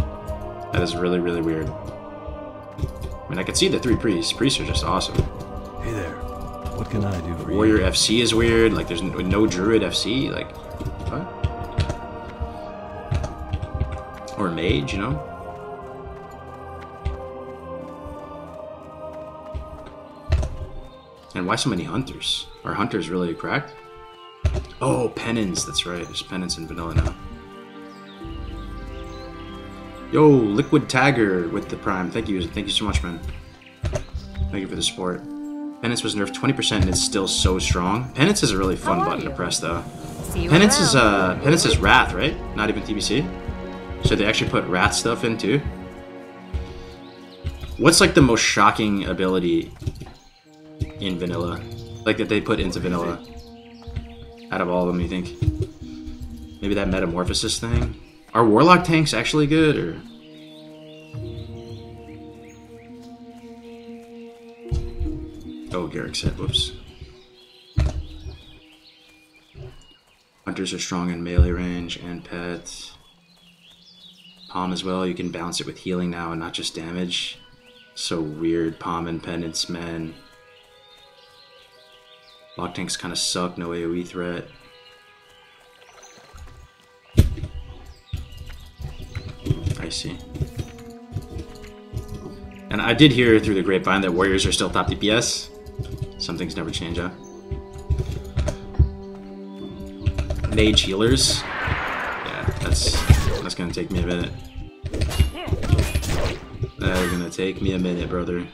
That is really, really weird. I mean, I could see the three priests. Priests are just awesome. Hey there. What can I do for Warrior you? FC is weird. Like, there's no, no Druid FC. Like, what? Or Mage, you know? And why so many Hunters? Are Hunters really cracked? Oh, Penance. That's right. There's Penance in Vanilla now. Yo, Liquid Tagger with the Prime. Thank you. Thank you so much, man. Thank you for the support. Penance was nerfed 20% and it's still so strong. Penance is a really fun button to press though. You Penance is around. uh Penance is Wrath, right? Not even TBC. So they actually put Wrath stuff in too. What's like the most shocking ability in vanilla? Like that they put into vanilla? Out of all of them, you think? Maybe that metamorphosis thing? Are Warlock tanks actually good or Oh, Garrick said, whoops. Hunters are strong in melee range and pets. Palm as well, you can balance it with healing now and not just damage. So weird, Palm and Penance, man. Lock tanks kind of suck, no AoE threat. I see. And I did hear through the grapevine that Warriors are still top DPS. Some things never change, huh? Mage healers. Yeah, that's that's gonna take me a minute. That's gonna take me a minute, brother.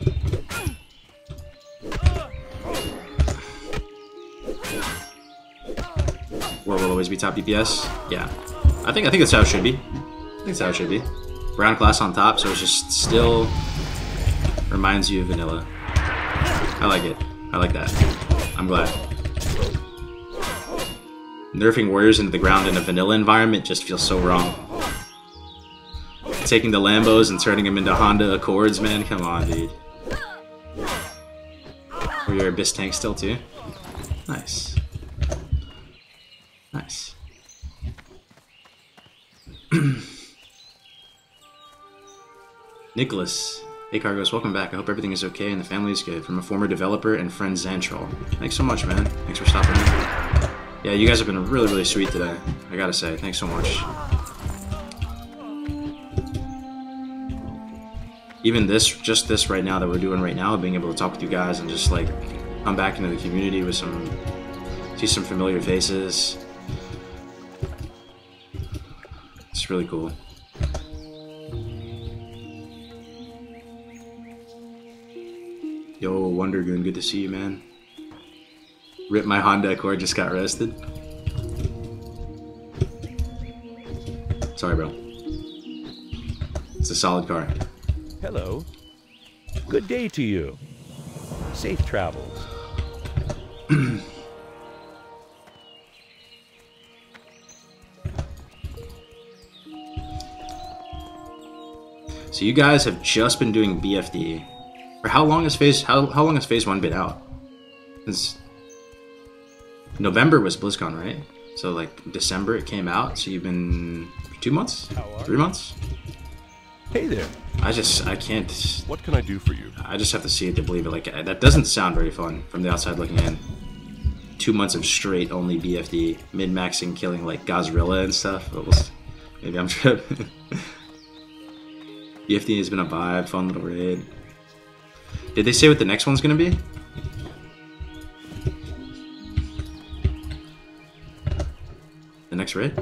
War will always be top DPS. Yeah, I think I think that's how it should be. I think that's how it should be. Brown glass on top, so it's just still reminds you of vanilla. I like it. I like that. I'm glad. Nerfing warriors into the ground in a vanilla environment just feels so wrong. Taking the Lambos and turning them into Honda Accords, man, come on, dude. Or your Abyss tank still too? Nice. Nice. Nicholas. Hey Kargoz, welcome back. I hope everything is okay and the family is good. From a former developer and friend Xantrol. Thanks so much, man. Thanks for stopping in. Yeah, you guys have been really, really sweet today. I gotta say, thanks so much. Even this, just this right now that we're doing right now, being able to talk with you guys and just like come back into the community with some, see some familiar faces. It's really cool. Yo, Wonder Goon, good to see you, man. Rip my Honda Accord just got arrested. Sorry, bro. It's a solid car. Hello. Good day to you. Safe travels. So you guys have just been doing BFD. For how long has phase how how long has phase one been out? Since November was BlizzCon, right? So like December it came out. So you've been two months, three months. Hey there. I just I can't. What can I do for you? I just have to see it to believe it. Like that doesn't sound very fun from the outside looking in. Two months of straight only BFD, mid maxing, killing like Gazrilla and stuff. But we'll, maybe I'm tripping. BFD has been a vibe, fun little raid. Did they say what the next one's gonna be? The next raid?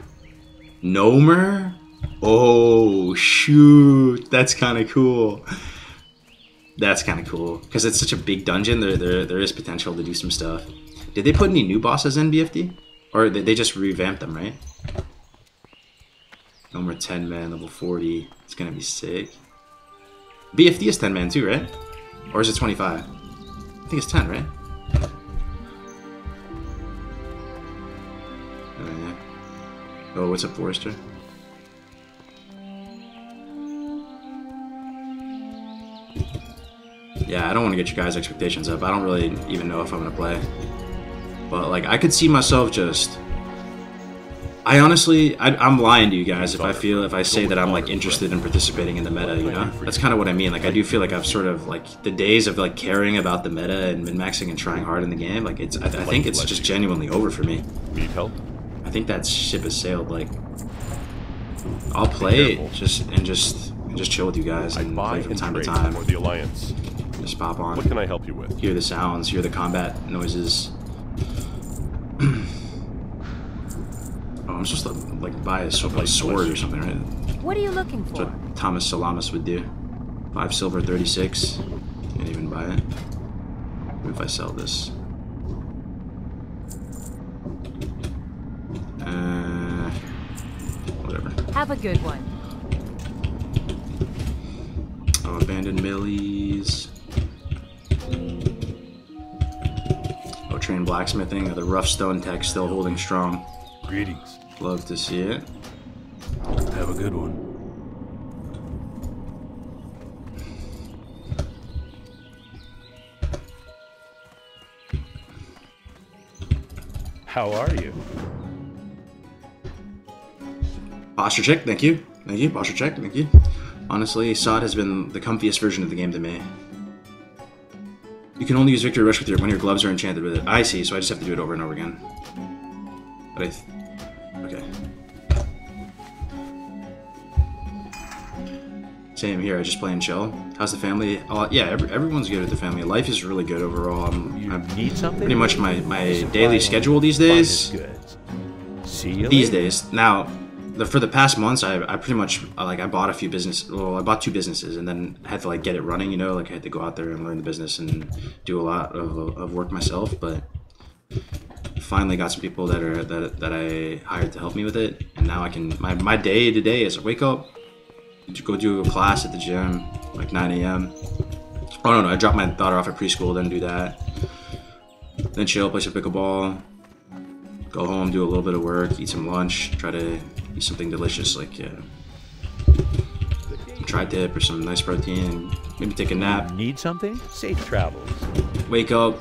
Gnomer? Oh shoot, that's kind of cool. That's kind of cool because it's such a big dungeon. There, there, there is potential to do some stuff. Did they put any new bosses in BFD, or they, they just revamped them, right? No more 10 man, level 40. It's gonna be sick. BFD is 10 man too, right? Or is it 25? I think it's 10, right? Oh. Oh, what's up, Forrester? Yeah, I don't want to get you guys' expectations up. I don't really even know if I'm gonna play. But like, I could see myself just. I honestly, I, I'm lying to you guys if I feel if I say that I'm like interested in participating in the meta. You know, that's kind of what I mean. Like, I do feel like I've sort of like the days of like caring about the meta and min maxing and trying hard in the game. Like, it's I, I think it's just genuinely over for me. Need help? I think that ship has sailed. Like, I'll play it just and just and just chill with you guys I and play from time to time. for the Alliance. Just pop on What can I help you with? hear the sounds, hear the combat noises. I'm supposed to like buy a, sw- a sword or something, right? What are you looking That's for? what Thomas Salamis would do. Five silver, thirty-six. Can't even buy it. What if I sell this? Uh, whatever. Have a good one. Oh, abandoned millies. Oh, train blacksmithing. The rough stone tech still holding strong. Greetings. Love to see it. Have a good one. How are you? Posture check, thank you. Thank you, posture check, thank you. Honestly, Sod has been the comfiest version of the game to me. You can only use Victory Rush with your when your gloves are enchanted with it. I see, so I just have to do it over and over again. But I okay. Same here. I just play and chill. How's the family? Oh, yeah, every, everyone's good with the family. Life is really good overall. I'm, You I'm need something? pretty much my my daily schedule these days. finest. See you these days now the, for the past months I, I pretty much uh, like i bought a few business well i bought two businesses and then had to like get it running you know like i had to go out there and learn the business and do a lot of, of work myself but finally got some people that are that, that i hired to help me with it and now i can my, my day to day is wake up go do a class at the gym, like 9 a.m. Oh no, no, I dropped my daughter off at preschool, then do that. Then chill, play some pickleball, go home, do a little bit of work, eat some lunch, try to eat something delicious like uh, tri dip or some nice protein, maybe take a nap, Need something? Safe travels. wake up,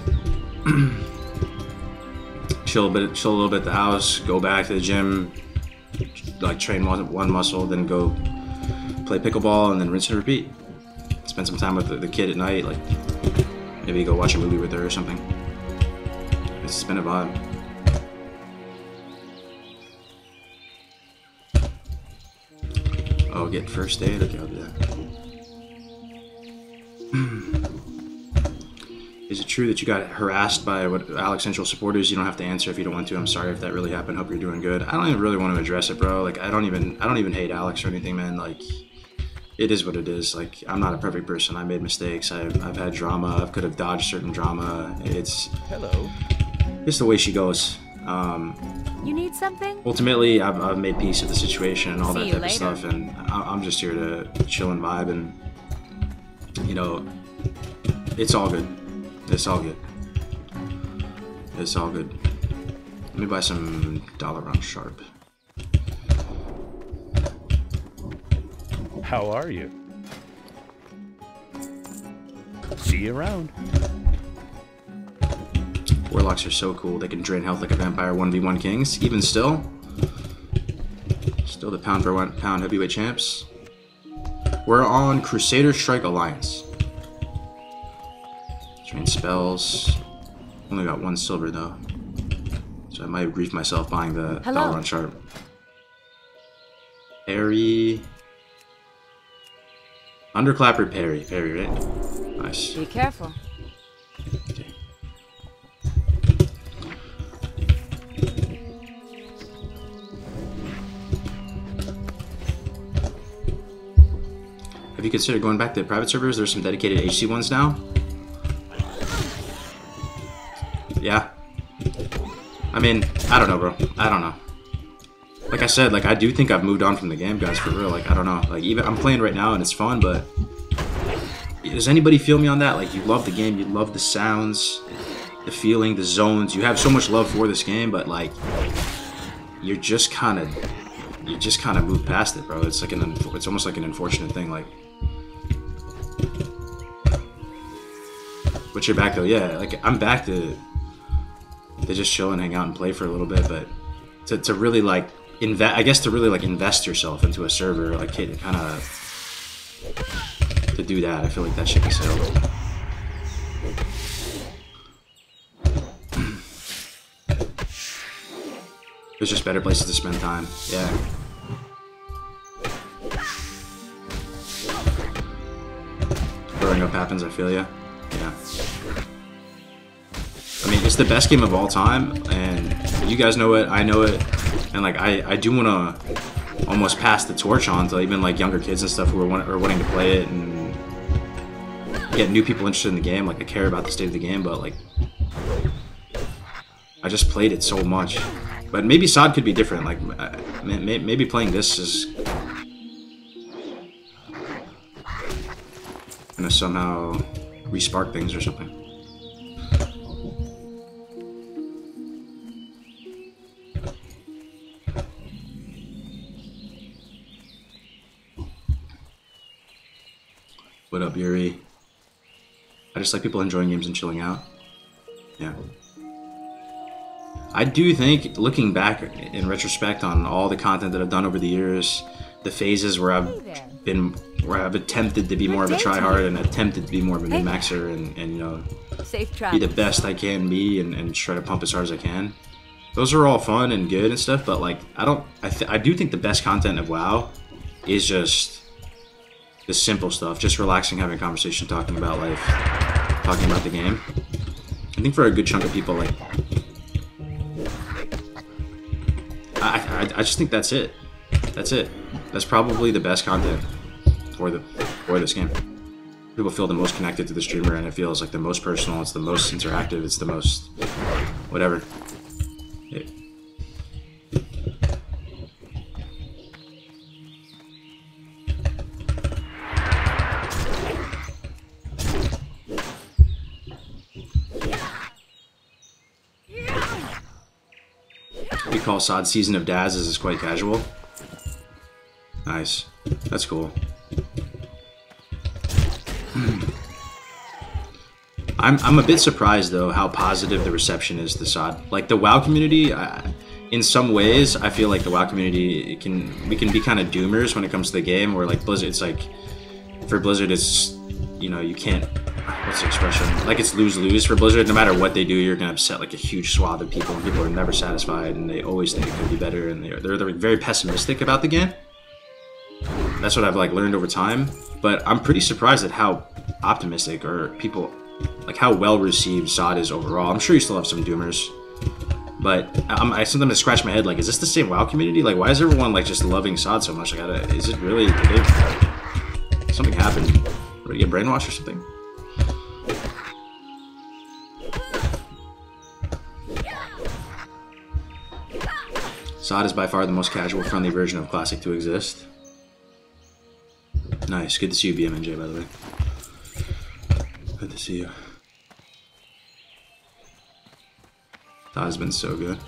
chill a bit, chill a little bit at the house, go back to the gym, like train one, one muscle, then go play pickleball, and then rinse and repeat. Spend some time with the, the kid at night, like maybe go watch a movie with her or something. It's been a vibe. Oh, get first aid? Okay, I'll do that. Is it true that you got harassed by what Alexensual supporters? You don't have to answer if you don't want to. I'm sorry if that really happened. Hope you're doing good. I don't even really want to address it, bro. Like I don't even I don't even hate Alex or anything, man. Like it is what it is. Like I'm not a perfect person. I made mistakes. I've, I've had drama. I could have dodged certain drama. It's Hello. it's the way she goes. Um, You need something? ultimately, I've, I've made peace with the situation and all See that you type of stuff, and I'm just here to chill and vibe, and you know, it's all good. It's all good. It's all good. Let me buy some dollar round sharp. How are you? See you around. Warlocks are so cool. They can drain health like a vampire 1v1 kings. Even still, still the pound for one pound heavyweight champs. We're on Crusader Strike Alliance. Train spells. Only got one silver though. So I might grief myself buying the Hello. dollar on sharp. Parry. Underclapper parry. Parry, right? Nice. Be careful. Okay. Have you considered going back to private servers? There's some dedicated HC ones now. Mean, I don't know, bro. I don't know. Like I said, like I do think I've moved on from the game, guys, for real. Like I don't know. Like even I'm playing right now and it's fun, but does anybody feel me on that? Like you love the game, you love the sounds, the feeling, the zones. You have so much love for this game, but like you're just kind of you just kind of move past it, bro. It's like an it's almost like an unfortunate thing. Like, but you're back though, yeah. Like I'm back to to just chill and hang out and play for a little bit, but to, to really like invest, I guess to really like invest yourself into a server, like kind of to do that. I feel like that should be sailed. There's just better places to spend time. Yeah. Growing up happens, I feel ya. Yeah. I mean, it's the best game of all time, and you guys know it, I know it, and like I, I do want to almost pass the torch on to even like younger kids and stuff who are, want, are wanting to play it and get new people interested in the game. Like I care about the state of the game, but like I just played it so much. But maybe SOD could be different. Like uh, may- may- maybe playing this is gonna somehow respark things or something. What up, Yuri? I just like people enjoying games and chilling out. Yeah. I do think, looking back in retrospect on all the content that I've done over the years, the phases where I've been, where I've attempted to be more of a tryhard and attempted to be more of a min-maxer and, and, you know, Safe be the best I can be and, and try to pump as hard as I can. Those are all fun and good and stuff, but like I don't, I, th- I do think the best content of WoW is just the simple stuff, just relaxing, having a conversation, talking about life, talking about the game. I think for a good chunk of people, like I, I, I just think that's it. That's it. That's probably the best content for the for this game people feel the most connected to the streamer and it feels like the most personal it's the most interactive it's the most whatever we call Sod Season of Daz is quite casual. Nice. That's cool. Hmm. I'm, I'm a bit surprised though how positive the reception is to Sod. Like the WoW community, I, in some ways, I feel like the WoW community can we can be kind of doomers when it comes to the game. Where like Blizzard, it's like for Blizzard, it's you know you can't what's the expression? Like it's lose lose for Blizzard. No matter what they do, you're gonna upset like a huge swath of people, and people are never satisfied, and they always think it could be better, and they're they're, they're very pessimistic about the game. That's what I've like learned over time. But I'm pretty surprised at how optimistic or people like how well received Sod is overall. I'm sure you still have some doomers, but I'm, I sometimes scratch my head like, is this the same WoW community? Like, why is everyone like just loving Sod so much? I gotta, is it really? Something happened? Did we get brainwashed or something? Sod is by far the most casual, friendly version of Classic to exist. Nice. Good to see you, BMNJ, by the way. Good to see you. That has been so good.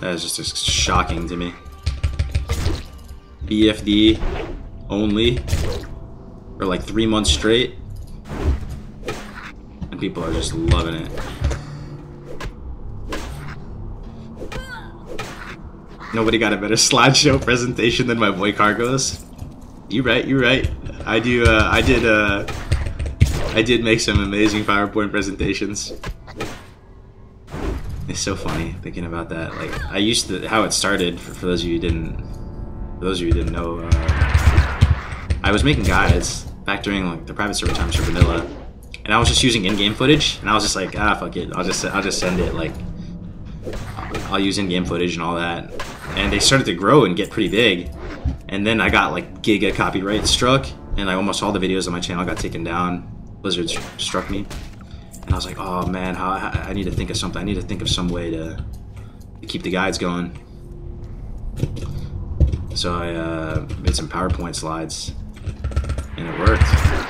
That is just shocking to me. BFD only for like three months straight. And people are just loving it. Nobody got a better slideshow presentation than my boy Kargoz. You right, you right. I do. Uh, I did. Uh, I did make some amazing PowerPoint presentations. It's so funny thinking about that. Like I used to how it started. For, for those of you who didn't, those of you who didn't know, uh, I was making guides back during like the private server times for vanilla, and I was just using in-game footage, and I was just like, ah, fuck it, I'll just I'll just send it like I'll use in-game footage and all that. And they started to grow and get pretty big. And then I got like giga copyright struck, and like almost all the videos on my channel got taken down. Blizzard struck me, and I was like, oh man, how I need to think of something. I need to think of some way to, to keep the guides going. So I uh, made some PowerPoint slides, and it worked.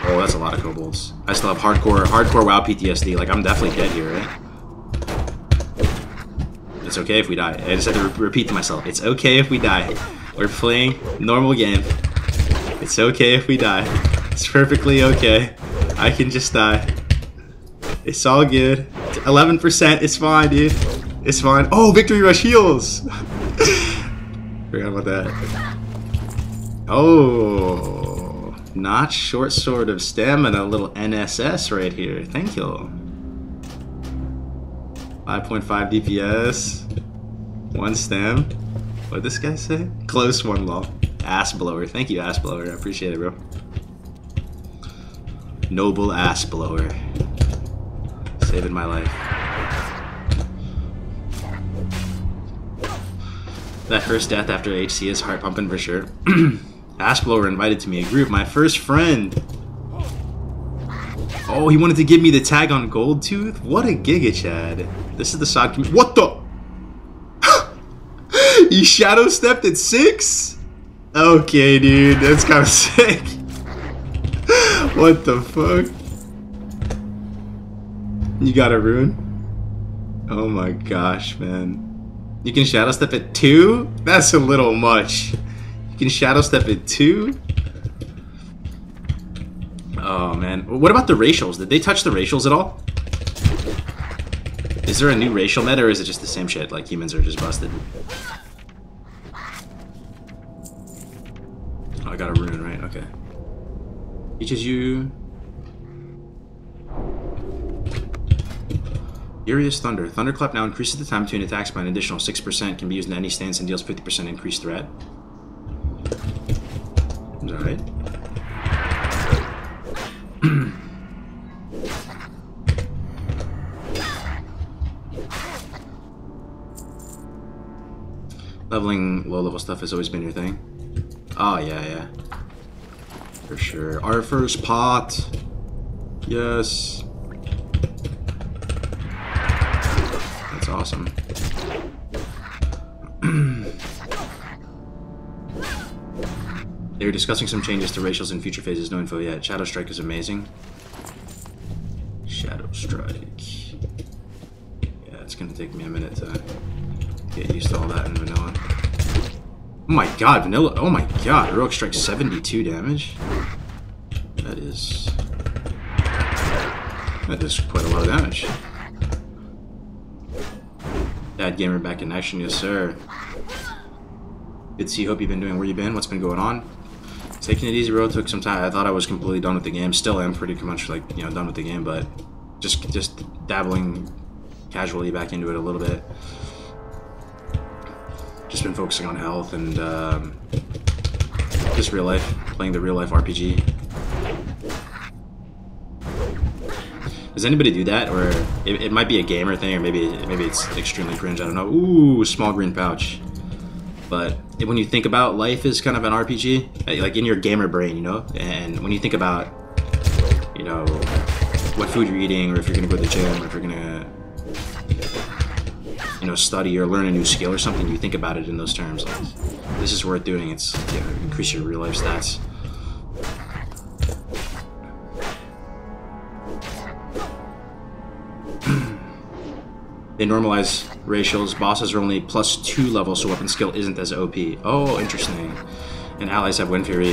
Oh, that's a lot of kobolds. I still have hardcore, hardcore WoW PTSD. Like I'm definitely dead here, right? It's okay if we die. I just had to re repeat to myself. It's okay if we die. We're playing normal game. It's okay if we die. It's perfectly okay. I can just die. It's all good. 11%. It's fine, dude. It's fine. Oh, Victory Rush heals. Forgot about that. Oh, not short sword of stamina. A little NSS right here. Thank you. 5.5 DPS. One stem. What did this guy say? Close one law. Ass blower. Thank you, ass blower. I appreciate it, bro. Noble ass blower. Saving my life. That first death after HC is heart pumping for sure. ass blower invited to me a group. My first friend. Oh, he wanted to give me the tag on Gold Tooth? What a giga chad. This is the side community. What the? you shadow stepped at six? Okay, dude. That's kind of sick. what the fuck? You got a rune? Oh my gosh, man. You can shadow step at two? That's a little much. Can shadow step at two? Oh man, what about the racials? Did they touch the racials at all? Is there a new racial meta or is it just the same shit? Like humans are just busted. Oh, I got a rune, right? Okay. Teaches you. Furious Thunder. Thunderclap now increases the time between attacks by an additional 6%, can be used in any stance and deals 50% increased threat. Alright. Leveling low level stuff has always been your thing. Oh yeah, yeah. For sure. Our first pot. Yes. That's awesome. They were discussing some changes to racials in future phases, no info yet. Shadow Strike is amazing. Shadow Strike. Yeah, it's gonna take me a minute to Get used to all that in vanilla. Oh my god, vanilla. Oh my god, heroic strike 72 damage. That is. That is quite a lot of damage. Dad Gamer back in action, yes sir. Good see. Hope you've been doing where you been. What's been going on? Taking it easy, bro. Took some time. I thought I was completely done with the game. Still am pretty much like you know done with the game, but just just dabbling casually back into it a little bit. Just been focusing on health and um, just real life, playing the real life RPG. Does anybody do that, or it, it might be a gamer thing, or maybe maybe it's extremely cringe. I don't know. Ooh, small green pouch. But when you think about life as kind of an RPG, uh, like in your gamer brain, you know, and when you think about, you know, what food you're eating, or if you're gonna go to the gym, or if you're gonna, you know, study or learn a new skill or something, you think about it in those terms. Like, this is worth doing. It's you know, increase your real life stats. They normalize ratios. Bosses are only plus two levels, so weapon skill isn't as OP. Oh, interesting. And allies have Wind Fury.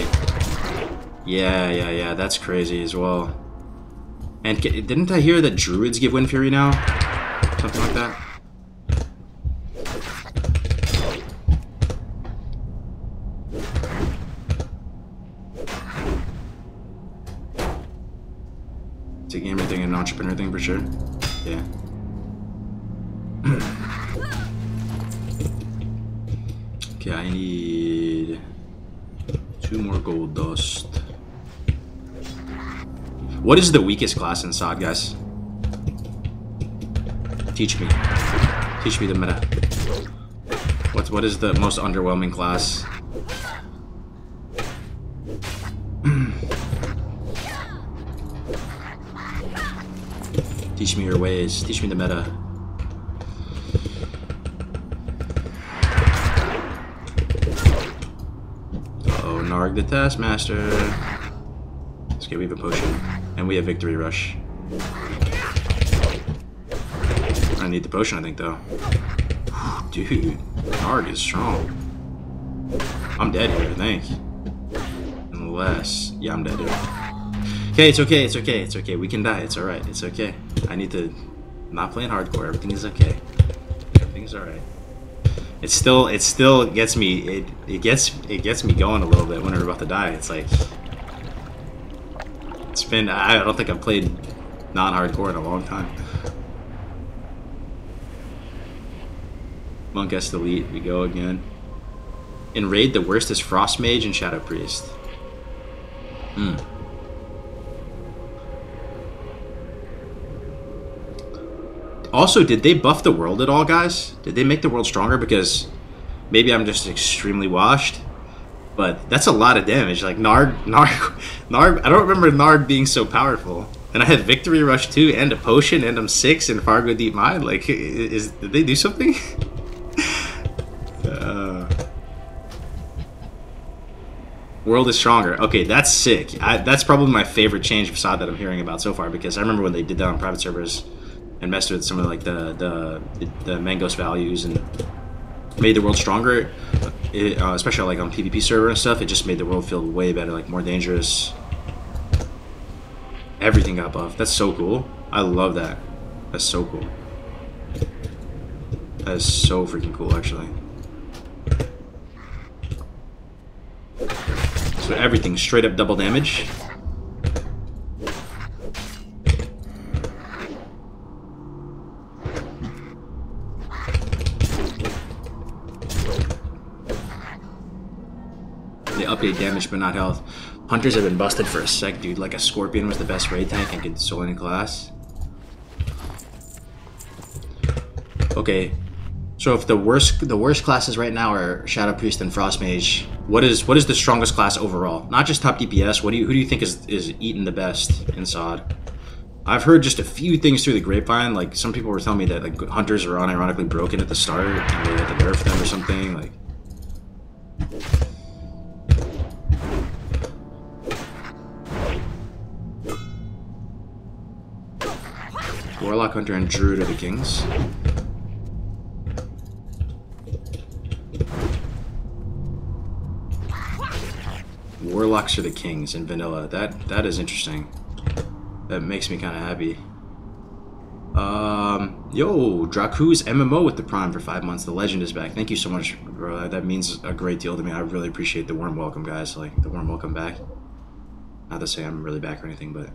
Yeah, yeah, yeah. That's crazy as well. And didn't I hear that druids give Wind Fury now? Something like that. It's a gamer thing and an entrepreneur thing for sure. Yeah. okay, I need two more gold dust. What is the weakest class in SOD, guys? Teach me. Teach me the meta. What what is the most underwhelming class? Teach me your ways. Teach me the meta. Oh, the Taskmaster. Let's get we have a potion. And we have Victory Rush. I need the potion, I think, though. Dude, Narg is strong. I'm dead here, I think. Unless... Yeah, I'm dead here. Okay, it's okay, it's okay, it's okay. We can die, it's alright, it's okay. I need to... I'm not playing hardcore, everything is okay. Everything's alright. It still, it still gets me, it, it gets, it gets me going a little bit when we're about to die. It's like... It's been, I don't think I've played non-hardcore in a long time. Monk S Elite, we go again. In Raid, the worst is Frost Mage and Shadow Priest. Hmm. Also, did they buff the world at all, guys? Did they make the world stronger? Because maybe I'm just extremely washed. But that's a lot of damage. Like, Narg, Narg, Narg, I don't remember Narg being so powerful. And I had Victory Rush 2 and a potion and I'm 6 in Fargodeep Mine. Like, is, did they do something? uh, world is stronger. Okay, that's sick. I, that's probably my favorite change of SOD that I'm hearing about so far because I remember when they did that on private servers and messed with some of like the the the Mangos values and made the world stronger. It, uh, especially like on PvP server and stuff, it just made the world feel way better, like more dangerous. Everything got buffed. That's so cool. I love that. That's so cool. That is so freaking cool, actually. So everything straight up double damage. Update damage but not health. Hunters have been busted for a sec, dude. Like a Scorpion was the best raid tank and could destroy any class. Okay, so if the worst the worst classes right now are Shadow Priest and Frost Mage, what is what is the strongest class overall? Not just top DPS. What do you who do you think is is eating the best in SOD? I've heard just a few things through the grapevine. Like some people were telling me that like hunters are unironically broken at the start and they had to nerf them or something. Like Warlock Hunter and Druid are the kings. Warlocks are the kings in vanilla. That that is interesting. That makes me kind of happy. Um, yo, Draku's MMO with the Prime for five months. The legend is back. Thank you so much. That means a great deal to me. I really appreciate the warm welcome, guys. Like the warm welcome back. Not to say I'm really back or anything, but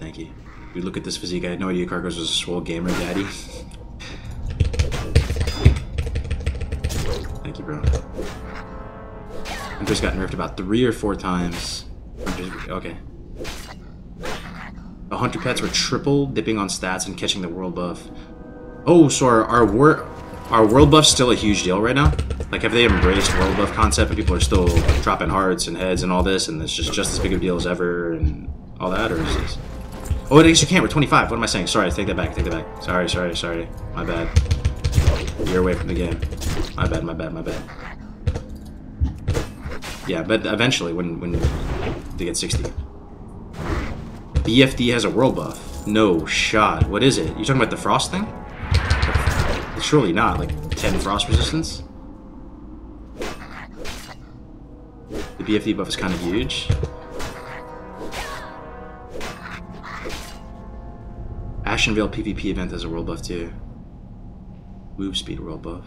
thank you. You look at this physique. I had no idea Kargoz was a swole gamer, daddy. thank you, bro. Hunter's got nerfed about three or four times. Hunter's, okay. The Hunter pets were triple dipping on stats and catching the world buff. Oh, so our, our, wor our world buff's still a huge deal right now? Like, have they embraced world buff concept and people are still dropping hearts and heads and all this and it's just, just as big of a deal as ever and all that? Or is this... Oh, it actually can't. We're 25. What am I saying? Sorry, take that back. Take that back. Sorry, sorry, sorry. My bad. You're away from the game. My bad, my bad, my bad. Yeah, but eventually, when, when they get 60. BFD has a world buff. No shot. What is it? You talking about the frost thing? Surely not. Like 10 frost resistance? The BFD buff is kind of huge. Ashenvale PvP event has a world buff too. Move speed world buff.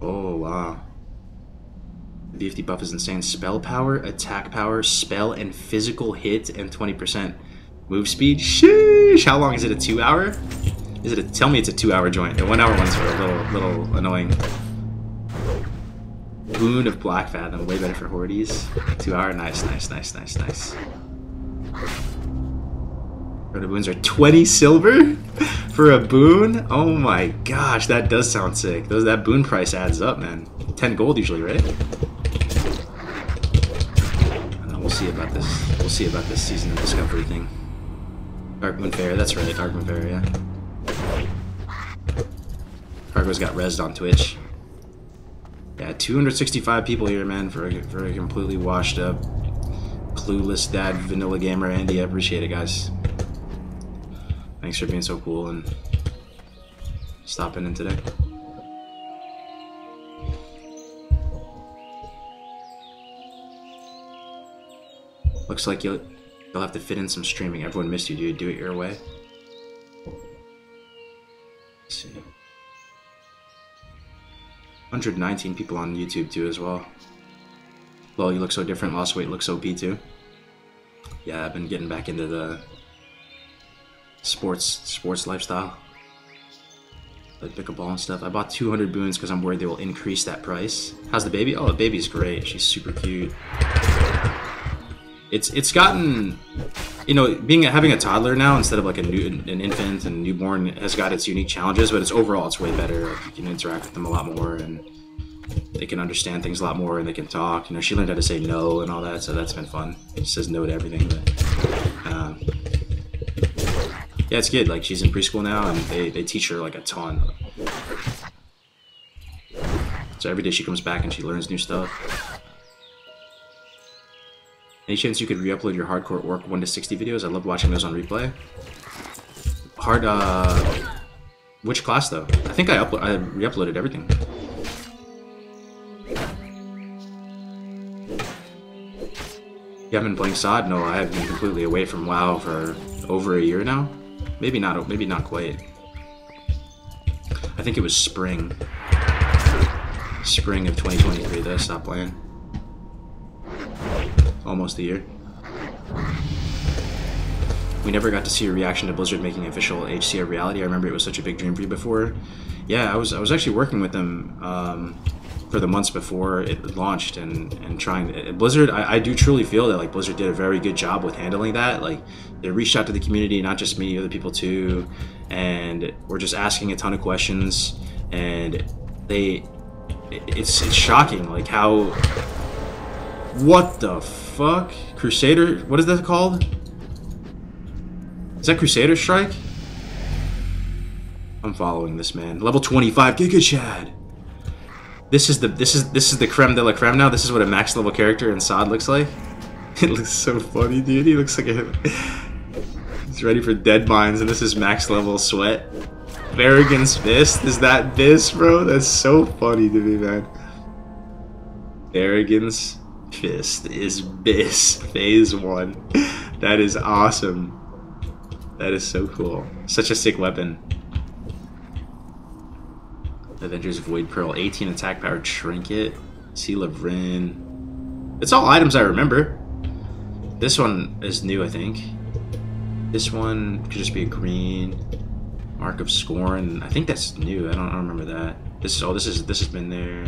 Oh, wow. The BFD buff is insane. Spell power, attack power, spell and physical hit, and 20% move speed. Sheesh! How long is it? A two hour? Is it a, tell me it's a two hour joint. The one hour ones are a little, little annoying. Boon of Blackfathom, way better for Hordes. Two hour, nice, nice, nice, nice, nice. Boons are 20 silver for a boon? Oh my gosh, that does sound sick. Those That boon price adds up, man. 10 gold usually, right? We'll see about this. We'll see about this season of discovery thing. Darkmoon Fair, that's right, Darkmoon Fair, yeah. Kargoz got rezzed on Twitch. Yeah, 265 people here, man, for a, for a completely washed up, clueless dad vanilla gamer Andy. I appreciate it, guys. Thanks for being so cool and stopping in today. Looks like you'll you'll have to fit in some streaming. Everyone missed you, dude. Do it your way. Let's see. 119 people on YouTube too as well. Well, you look so different. Lost weight looks OP too. Yeah, I've been getting back into the sports sports lifestyle. Like pickleball and stuff. I bought 200 boons because I'm worried they will increase that price. How's the baby? Oh, the baby's great. She's super cute. It's it's gotten, you know, being having a toddler now instead of like a new an infant and newborn has got its unique challenges, but it's overall it's way better. Like you can interact with them a lot more and they can understand things a lot more and they can talk. You know, she learned how to say no and all that, so that's been fun. She says no to everything. But, um, yeah, it's good. Like she's in preschool now, and they, they teach her like a ton. So every day she comes back and she learns new stuff. Any chance you could re-upload your hardcore orc 1 to 60 videos? I love watching those on replay. Hard, uh... Which class, though? I think I, upload, I re-uploaded everything. You haven't been playing SOD? No, I have been completely away from WoW for over a year now. Maybe not, maybe not quite. I think it was spring. Spring of 2023 that I stopped playing. Almost a year. We never got to see a reaction to Blizzard making official HC a reality. I remember it was such a big dream for you before. Yeah, I was I was actually working with them um, for the months before it launched and and trying uh, Blizzard. I, I do truly feel that like Blizzard did a very good job with handling that. Like they reached out to the community, not just me, other people too, and we're just asking a ton of questions. And they, it's it's shocking like how. What the fuck, Crusader? What is that called? Is that Crusader Strike? I'm following this man. Level 25 Giga Chad. This is the this is this is the creme de la creme now. This is what a max level character in SOD looks like. It looks so funny, dude. He looks like a He's ready for Deadmines and this is max level sweat. Verigan's fist? Is that this, bro? That's so funny to me, man. Verigan's fist is BiS phase one. That is awesome. That is so cool. Such a sick weapon. Avengers Void Pearl, 18 attack power trinket, Seal of Wrynn. It's all items I remember. This one is new, I think. This one could just be a green. Mark of Scorn. I think that's new. I don't, I don't remember that. This is oh this is this has been there.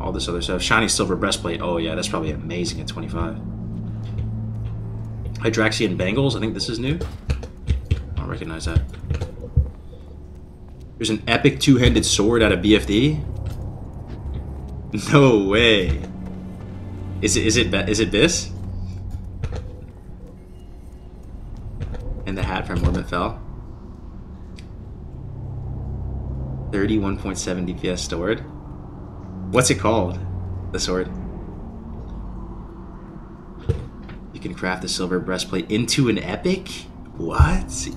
All this other stuff. Shiny silver breastplate. Oh yeah, that's probably amazing at 25. Hydraxian bangles. I think this is new. I don't recognize that. There's an epic two-handed sword out of BFD. No way. Is it is it is it this? And the hat from Morbent Fel. 31.7 DPS sword. What's it called? The sword. You can craft the silver breastplate into an epic? What? So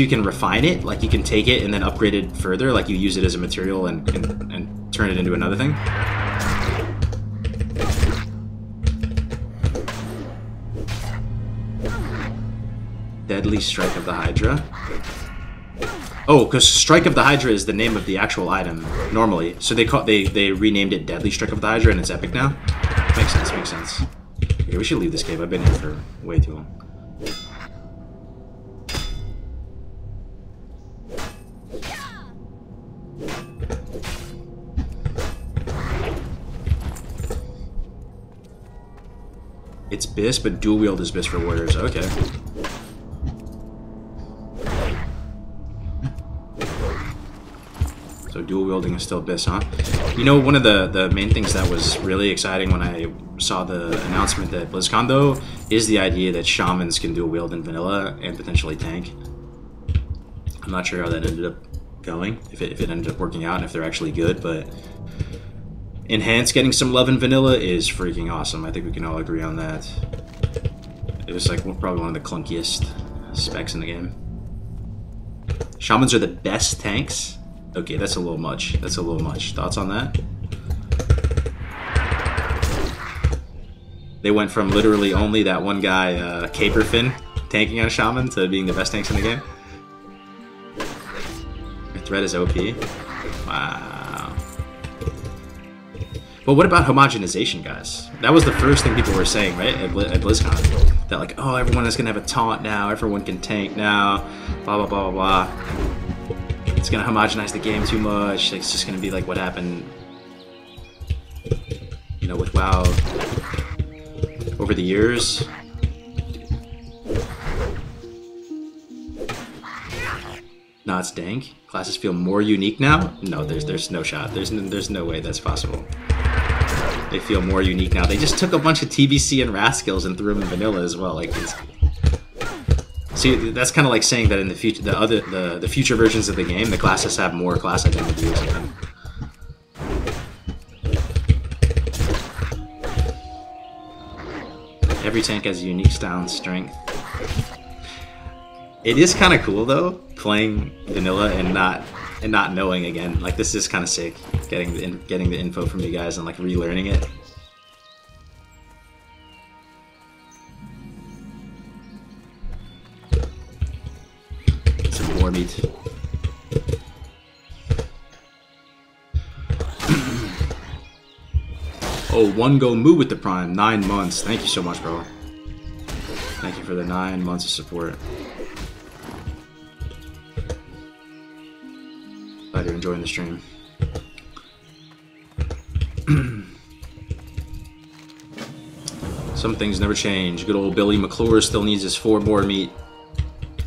you can refine it? Like you can take it and then upgrade it further? Like you use it as a material and, and, and turn it into another thing? Deadly Strike of the Hydra. Oh, because Strike of the Hydra is the name of the actual item normally. So they call they they renamed it Deadly Strike of the Hydra, and it's epic now. Makes sense. Makes sense. Okay, we should leave this cave. I've been here for way too long. It's BiS, but dual wield is BiS for warriors. Okay. So dual wielding is still BiS, huh? You know, one of the, the main things that was really exciting when I saw the announcement that BlizzCon, though, is the idea that shamans can dual wield in vanilla and potentially tank. I'm not sure how that ended up going, if it, if it ended up working out, and if they're actually good, but Enhance getting some love in vanilla is freaking awesome. I think we can all agree on that. It was like probably one of the clunkiest specs in the game. Shamans are the best tanks? Okay, that's a little much. That's a little much. Thoughts on that? They went from literally only that one guy, uh, Caperfin, tanking on a Shaman to being the best tanks in the game. Your threat is OP. Wow. But what about homogenization, guys? That was the first thing people were saying, right, at, Bl at BlizzCon. That like, oh, everyone is gonna have a taunt now, everyone can tank now, blah blah blah blah blah. It's gonna homogenize the game too much. It's just gonna be like what happened, you know, with WoW over the years. No, it's dank. Classes feel more unique now. No, there's there's no shot. There's no, there's no way that's possible. They feel more unique now. They just took a bunch of TBC and skills and threw them in vanilla as well. Like, it's... see, that's kind of like saying that in the future, the other the the future versions of the game, the classes have more class identity. Every tank has a unique style and strength. It is kind of cool though, playing vanilla and not and not knowing again. Like this is kind of sick, getting the getting the info from you guys and like relearning it. Some more meat. oh, one go move with the prime, nine months. Thank you so much, bro. Thank you for the nine months of support. Glad you're enjoying the stream. Some things never change. Good old Billy McClure still needs his four board meat.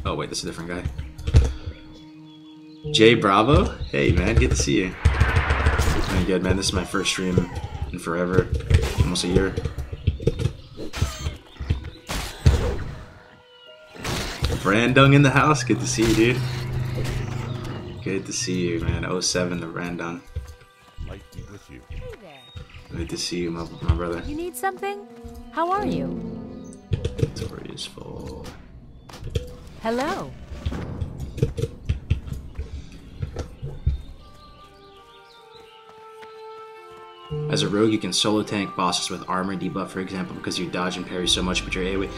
Oh wait, this is a different guy. Jay Bravo? Hey man, good to see you. Doing good man, this is my first stream in forever. Almost a year. Brandung in the house, good to see you dude. Good to see you, man. 07 the Randon. Might be with you. Hey there. Good to see you, my, my brother. You need something? How are you? Inventory is full. Hello. As a rogue, you can solo tank bosses with armor debuff, for example, because you dodge and parry so much, but your AoE.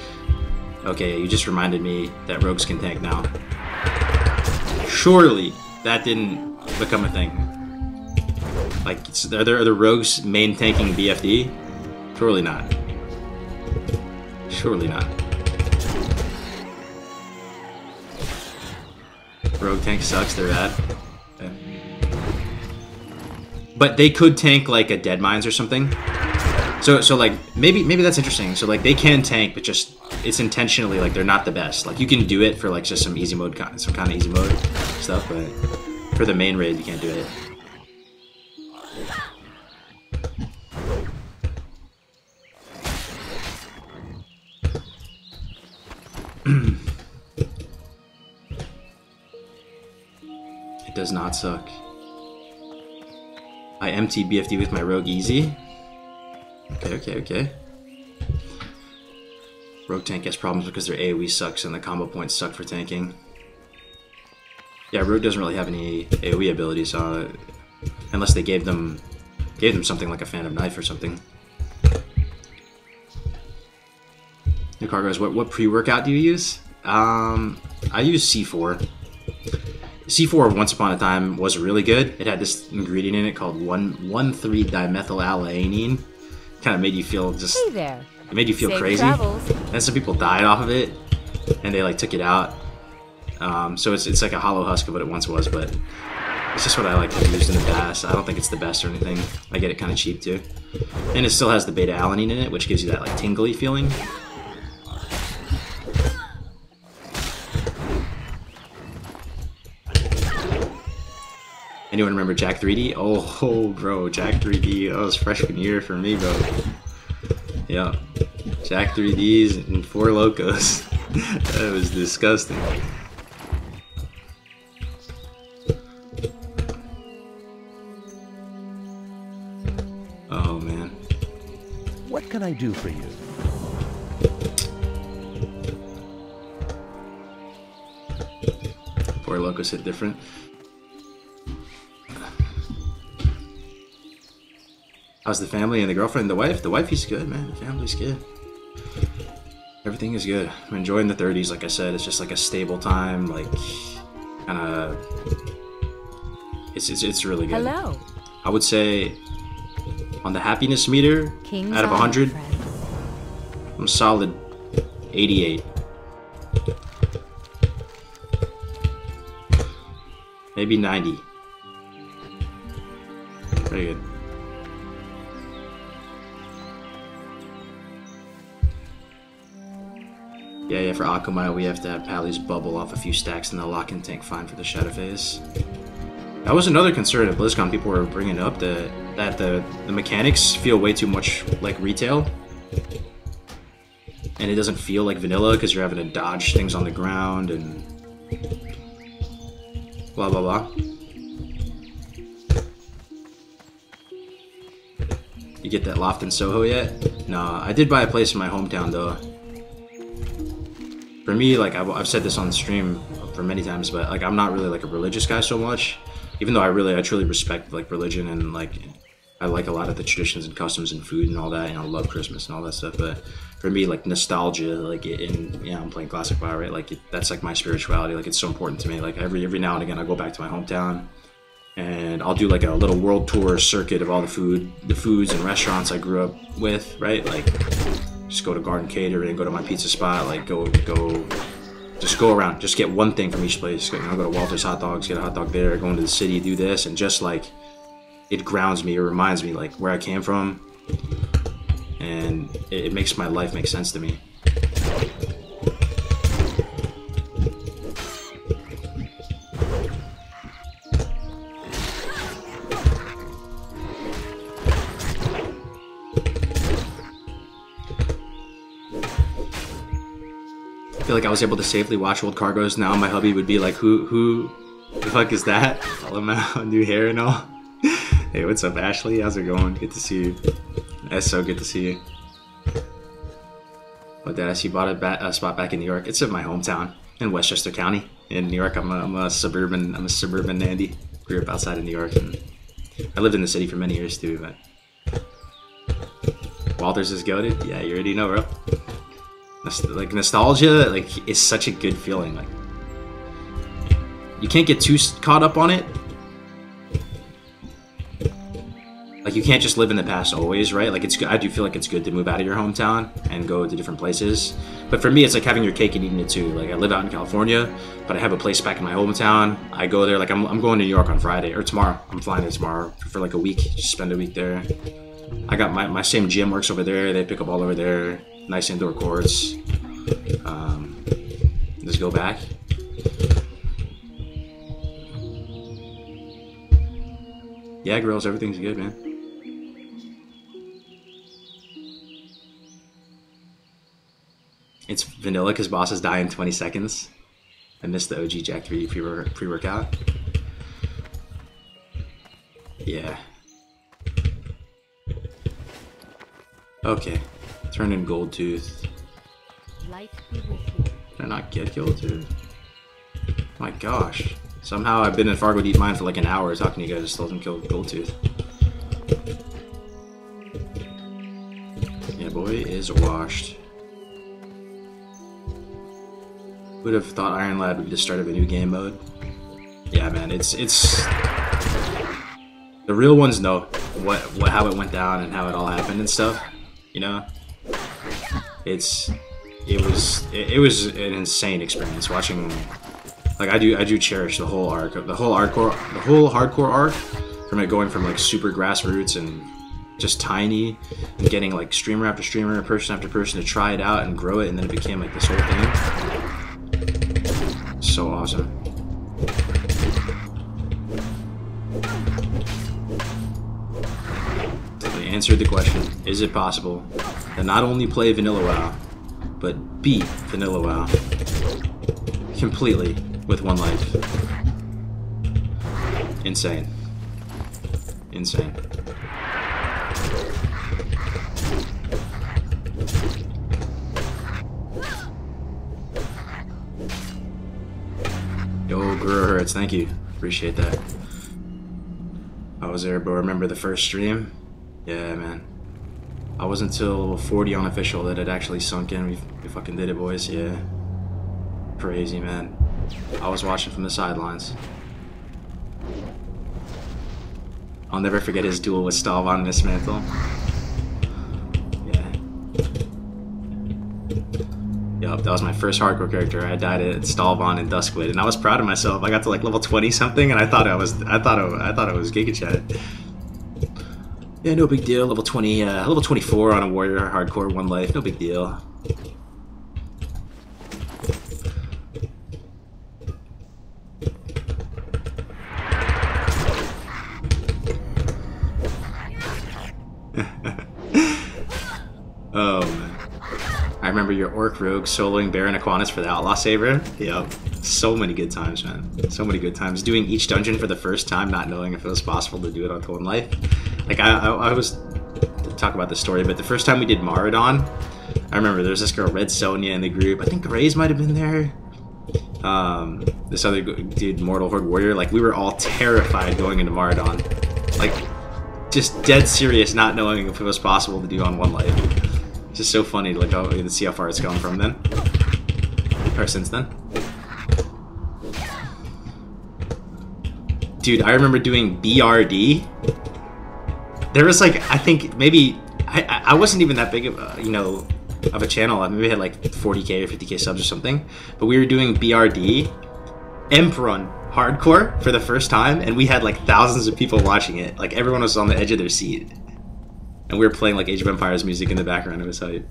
Okay, you just reminded me that rogues can tank now. Surely that didn't become a thing. Like, are there, the rogues main tanking BFD? Surely not. Surely not. Rogue tank sucks, they're bad. But they could tank like a Deadmines or something. So so like maybe maybe that's interesting. So like they can tank, but just it's intentionally like they're not the best. Like you can do it for like just some easy mode, some kind of easy mode stuff, but for the main raid you can't do it. it does not suck. I empty BFD with my rogue easy. Okay, okay, okay. Rogue tank has problems because their AoE sucks and the combo points suck for tanking. Yeah, Rogue doesn't really have any AoE abilities, uh, unless they gave them gave them something like a Phantom Knife or something. New Kargoz, what what pre-workout do you use? Um, I use C4. C4 once upon a time was really good. It had this ingredient in it called 1,3 dimethylamylamine. Kind of made you feel just. Hey there. It made you feel Safe crazy. travels. And some people died off of it, and they like took it out. Um, so it's, it's like a hollow husk of what it once was, but it's just what I like to use in the past. I don't think it's the best or anything. I get it kind of cheap too, and it still has the beta alanine in it, which gives you that like tingly feeling. Anyone remember Jack 3D? Oh, oh, bro, Jack 3D. That was freshman year for me, bro. Yeah. Jack 3Ds and Four Lokos. that was disgusting. Oh man. What can I do for you? Four Lokos hit different. How's the family and the girlfriend, the wife? The wifey's good, man. The family's good. Everything is good. I'm enjoying the 30s, like I said. It's just like a stable time, like kind of. It's, it's it's really good. Hello. I would say on the happiness meter, King's out of Eye, 100, friend. I'm solid 88. Maybe 90. Very good. Yeah, yeah, for Aku'mai, we have to have Pally's bubble off a few stacks and the lock and tank fine for the Shadow Phase. That was another concern at BlizzCon. People were bringing up that that the the mechanics feel way too much like retail, and it doesn't feel like vanilla because you're having to dodge things on the ground and blah blah blah. You get that loft in Soho yet? Nah, I did buy a place in my hometown though. For me, like I've, I've said this on the stream for many times, but like I'm not really like a religious guy so much. Even though I really, I truly respect like religion and like I like a lot of the traditions and customs and food and all that. and I love Christmas and all that stuff. But for me, like nostalgia, like in you know, I'm playing classic WoW, right? Like it, that's like my spirituality. Like it's so important to me. Like every every now and again, I go back to my hometown and I'll do like a little world tour circuit of all the food, the foods and restaurants I grew up with, right? Like just go to Garden Catering, go to my pizza spot, like go go just go around, just get one thing from each place. You know, go to Walter's Hot Dogs, get a hot dog there, go into the city, do this, and just like it grounds me, it reminds me like where I came from, and it, it makes my life make sense to me. Feel like I was able to safely watch old Kargoz. Now my hubby would be like, "Who, who, the fuck is that?" Follow him out, new hair and all. hey, what's up, Ashley? How's it going? Good to see you. That's so good to see you. But dad, I see bought a, ba- a spot back in New York. It's in my hometown in Westchester County in New York. I'm a, I'm a suburban, I'm a suburban Nandy. Grew up outside of New York, and I lived in the city for many years too. But Walters is goaded. Yeah, you already know, bro. Like nostalgia, like is such a good feeling. Like you can't get too caught up on it. Like you can't just live in the past always, right? Like it's good. I do feel like it's good to move out of your hometown and go to different places. But for me, it's like having your cake and eating it too. Like I live out in California, but I have a place back in my hometown. I go there. Like I'm, I'm going to New York on Friday or tomorrow. I'm flying there tomorrow for like a week. Just spend a week there. I got my, my same gym works over there. They pick up all over there. Nice indoor courts. Um, just go back. Yeah, girls, everything's good, man. It's vanilla because bosses die in 20 seconds. I missed the OG Jack 3 pre- pre-workout. Yeah. Okay. Turn in Gold Tooth. Did I not get Gold Tooth? My gosh. Somehow I've been in Fargodeep Mine for like an hour talking to you guys, still haven't killed Gold Tooth. Yeah, boy is washed. Would have thought Iron Lad would be the start of a new game mode. Yeah, man, it's it's the real ones know what what how it went down and how it all happened and stuff. You know, it's it was it, it was an insane experience watching. Like I do I do cherish the whole arc of the whole hardcore the whole hardcore arc from it going from like super grassroots and just tiny and getting like streamer after streamer, person after person to try it out and grow it, and then it became like this whole thing. So awesome. Answered the question: Is it possible to not only play Vanilla WoW, but beat Vanilla WoW completely with one life? Insane. Insane. Yo, Brewer Hurts, thank you. Appreciate that. I was there, but remember the first stream? Yeah, man. I wasn't until 40 unofficial that it actually sunk in. We, we fucking did it, boys. Yeah. Crazy, man. I was watching from the sidelines. I'll never forget his duel with Stalvan Mistmantle. Yeah. Yup, that was my first hardcore character. I died at Stalvan and Duskwood, and I was proud of myself. I got to like level 20 something, and I thought I was, I thought I, I thought I was Giga Chat. Yeah, no big deal. Level 20, uh, level 24 on a warrior hardcore, one life, no big deal. Oh man. I remember your Orc Rogue soloing Baron Aquanis for the Outlaw Saber. Yep. So many good times, man. So many good times. Doing each dungeon for the first time, not knowing if it was possible to do it on Twin Life. Like, I, I, I was talk about the story, but the first time we did Maraudon, I remember there was this girl, Red Sonia, in the group. I think Grays might have been there. Um, this other dude, Mortal Horde Warrior. Like, we were all terrified going into Maraudon. Like, just dead serious, not knowing if it was possible to do on one life. It's just so funny to look how to see how far it's gone from then. Or since then. Dude, I remember doing BRD. There was like, I think maybe I, I wasn't even that big of a, you know of a channel. I maybe had like 40k or 50k subs or something. But we were doing BRD, Emperor hardcore for the first time, and we had like thousands of people watching it. Like everyone was on the edge of their seat, and we were playing like Age of Empires music in the background. It was hype.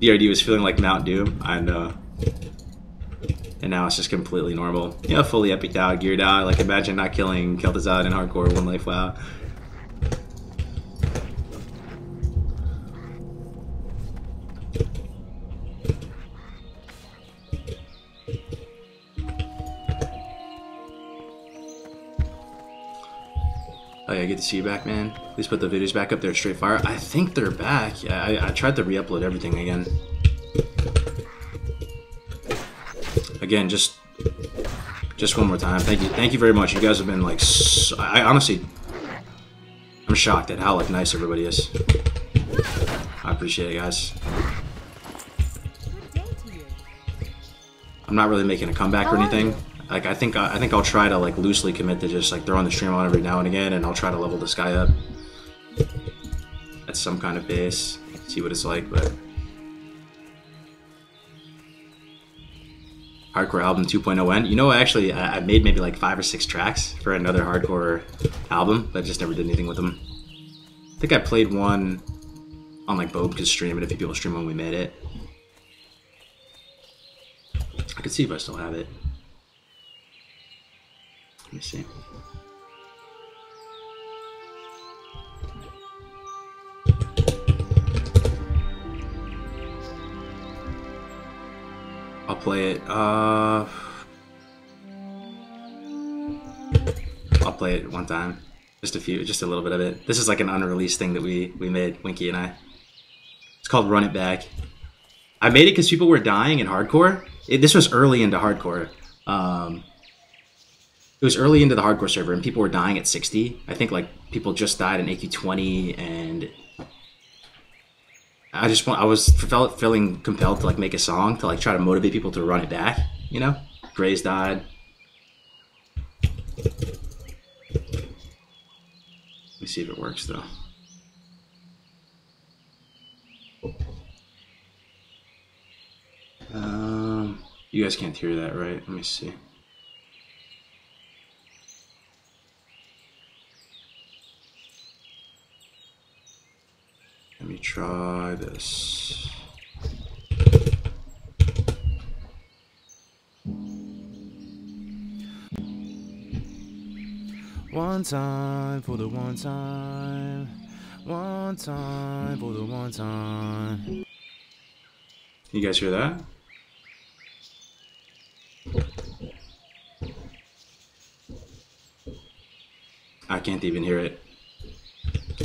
BRD was feeling like Mount Doom. I know. And now it's just completely normal. You know, fully epic out, geared out. Like imagine not killing Kel'Thuzad in hardcore one life WoW. Oh yeah, good to see you back, man. Please put the videos back up there, straight fire. I think they're back. Yeah, I, I tried to re-upload everything again. Again, just just one more time. Thank you, thank you very much. You guys have been like, so, I honestly, I'm shocked at how like nice everybody is. I appreciate it, guys. I'm not really making a comeback or anything. Like I think I think I'll try to like loosely commit to just like throwing the stream on every now and again, and I'll try to level this guy up at some kind of base, see what it's like. But hardcore album 2.0 end. You know, actually, I I made maybe like five or six tracks for another hardcore album, but I just never did anything with them. I think I played one on like Bobka's stream, and a few people stream when we made it. I could see if I still have it. Let me see. I'll play it. Uh, I'll play it one time, just a few, just a little bit of it. This is like an unreleased thing that we we made, Winky and I. It's called Run It Back. I made it because people were dying in hardcore. It, this was early into hardcore. Um, it was early into the hardcore server, and people were dying at 60. I think like people just died in AQ20, and I just want I was felt feeling compelled to like make a song to like try to motivate people to run it back. You know, Grays died. Let me see if it works though. Um, you guys can't hear that, right? Let me see. Let me try this. One time for the one time. One time for the one time. You guys hear that? I can't even hear it.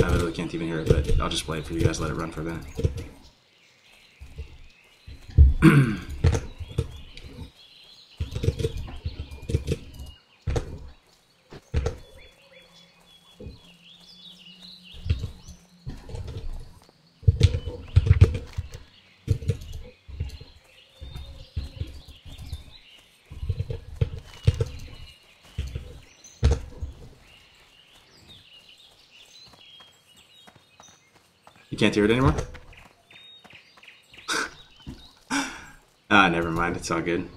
I literally can't even hear it, but I'll just play it for you guys. Let it run for a minute. You can't hear it anymore? ah, never mind. It's all good.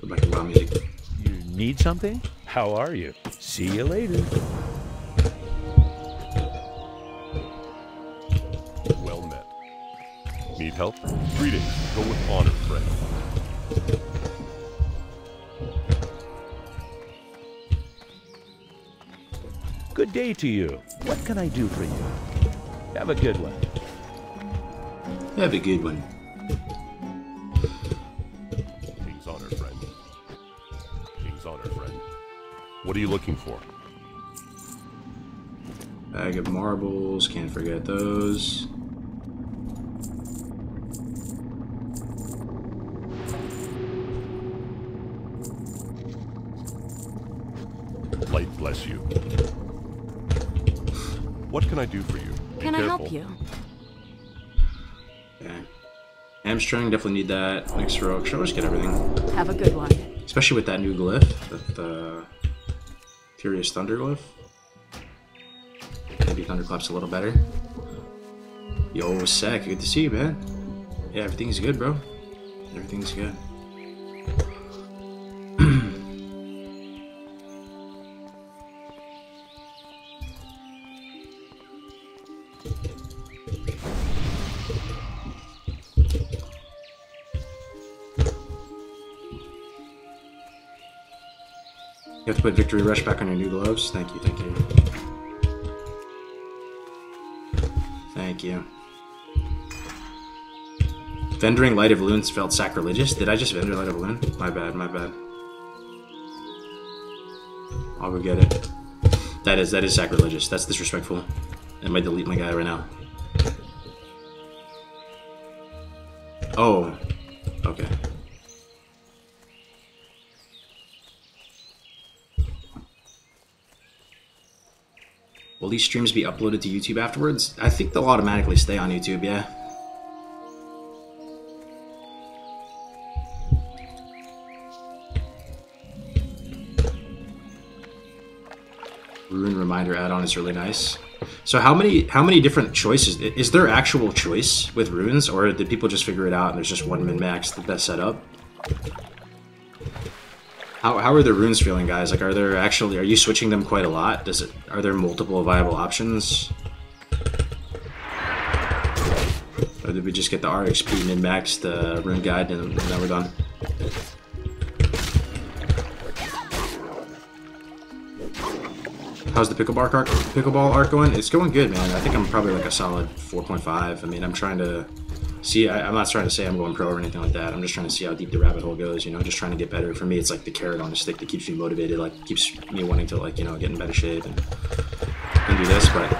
Go back to music. You need something? How are you? See you later. Well met. Need help? Greetings. Go with honor, friend. Good day to you. What can I do for you? Have a good one. Have a good one. King's honor, friend. King's honor, friend. What are you looking for? Bag of marbles. Can't forget those. Light bless you. What can I do for you? Be Can I help you? Okay. Hamstring. Definitely need that. Next row. Should I just get everything? Have a good one. Especially with that new glyph. That uh, the Furious Thunder glyph. Maybe Thunderclap's a little better. Yo, Sec, good to see you, man. Yeah, everything's good, bro. Everything's good. Put Victory Rush back on your new gloves. Thank you, thank you. Thank you. Vendoring Light of Elunes felt sacrilegious. Did I just vendor Light of Elune? My bad, my bad. I'll go get it. That is that is sacrilegious. That's disrespectful. I might delete my guy right now. These streams be uploaded to YouTube afterwards? I think they'll automatically stay on YouTube, yeah. Rune reminder add-on is really nice. So how many how many different choices is there actual choice with runes or did people just figure it out and there's just one min max the best setup? How, how are the runes feeling guys? Like are there actually are you switching them quite a lot? Does it are there multiple viable options? Or did we just get the RXP min max the rune guide and, then we're done? How's the pickleball arc, pickleball arc going? It's going good, man. I think I'm probably like a solid 4.5. I mean, I'm trying to see. I, am not trying to say I'm going pro or anything like that. I'm just trying to see how deep the rabbit hole goes. You know, just trying to get better. For me, it's like the carrot on the stick that keeps me motivated. Like keeps me wanting to like you know get in better shape and, and do this. But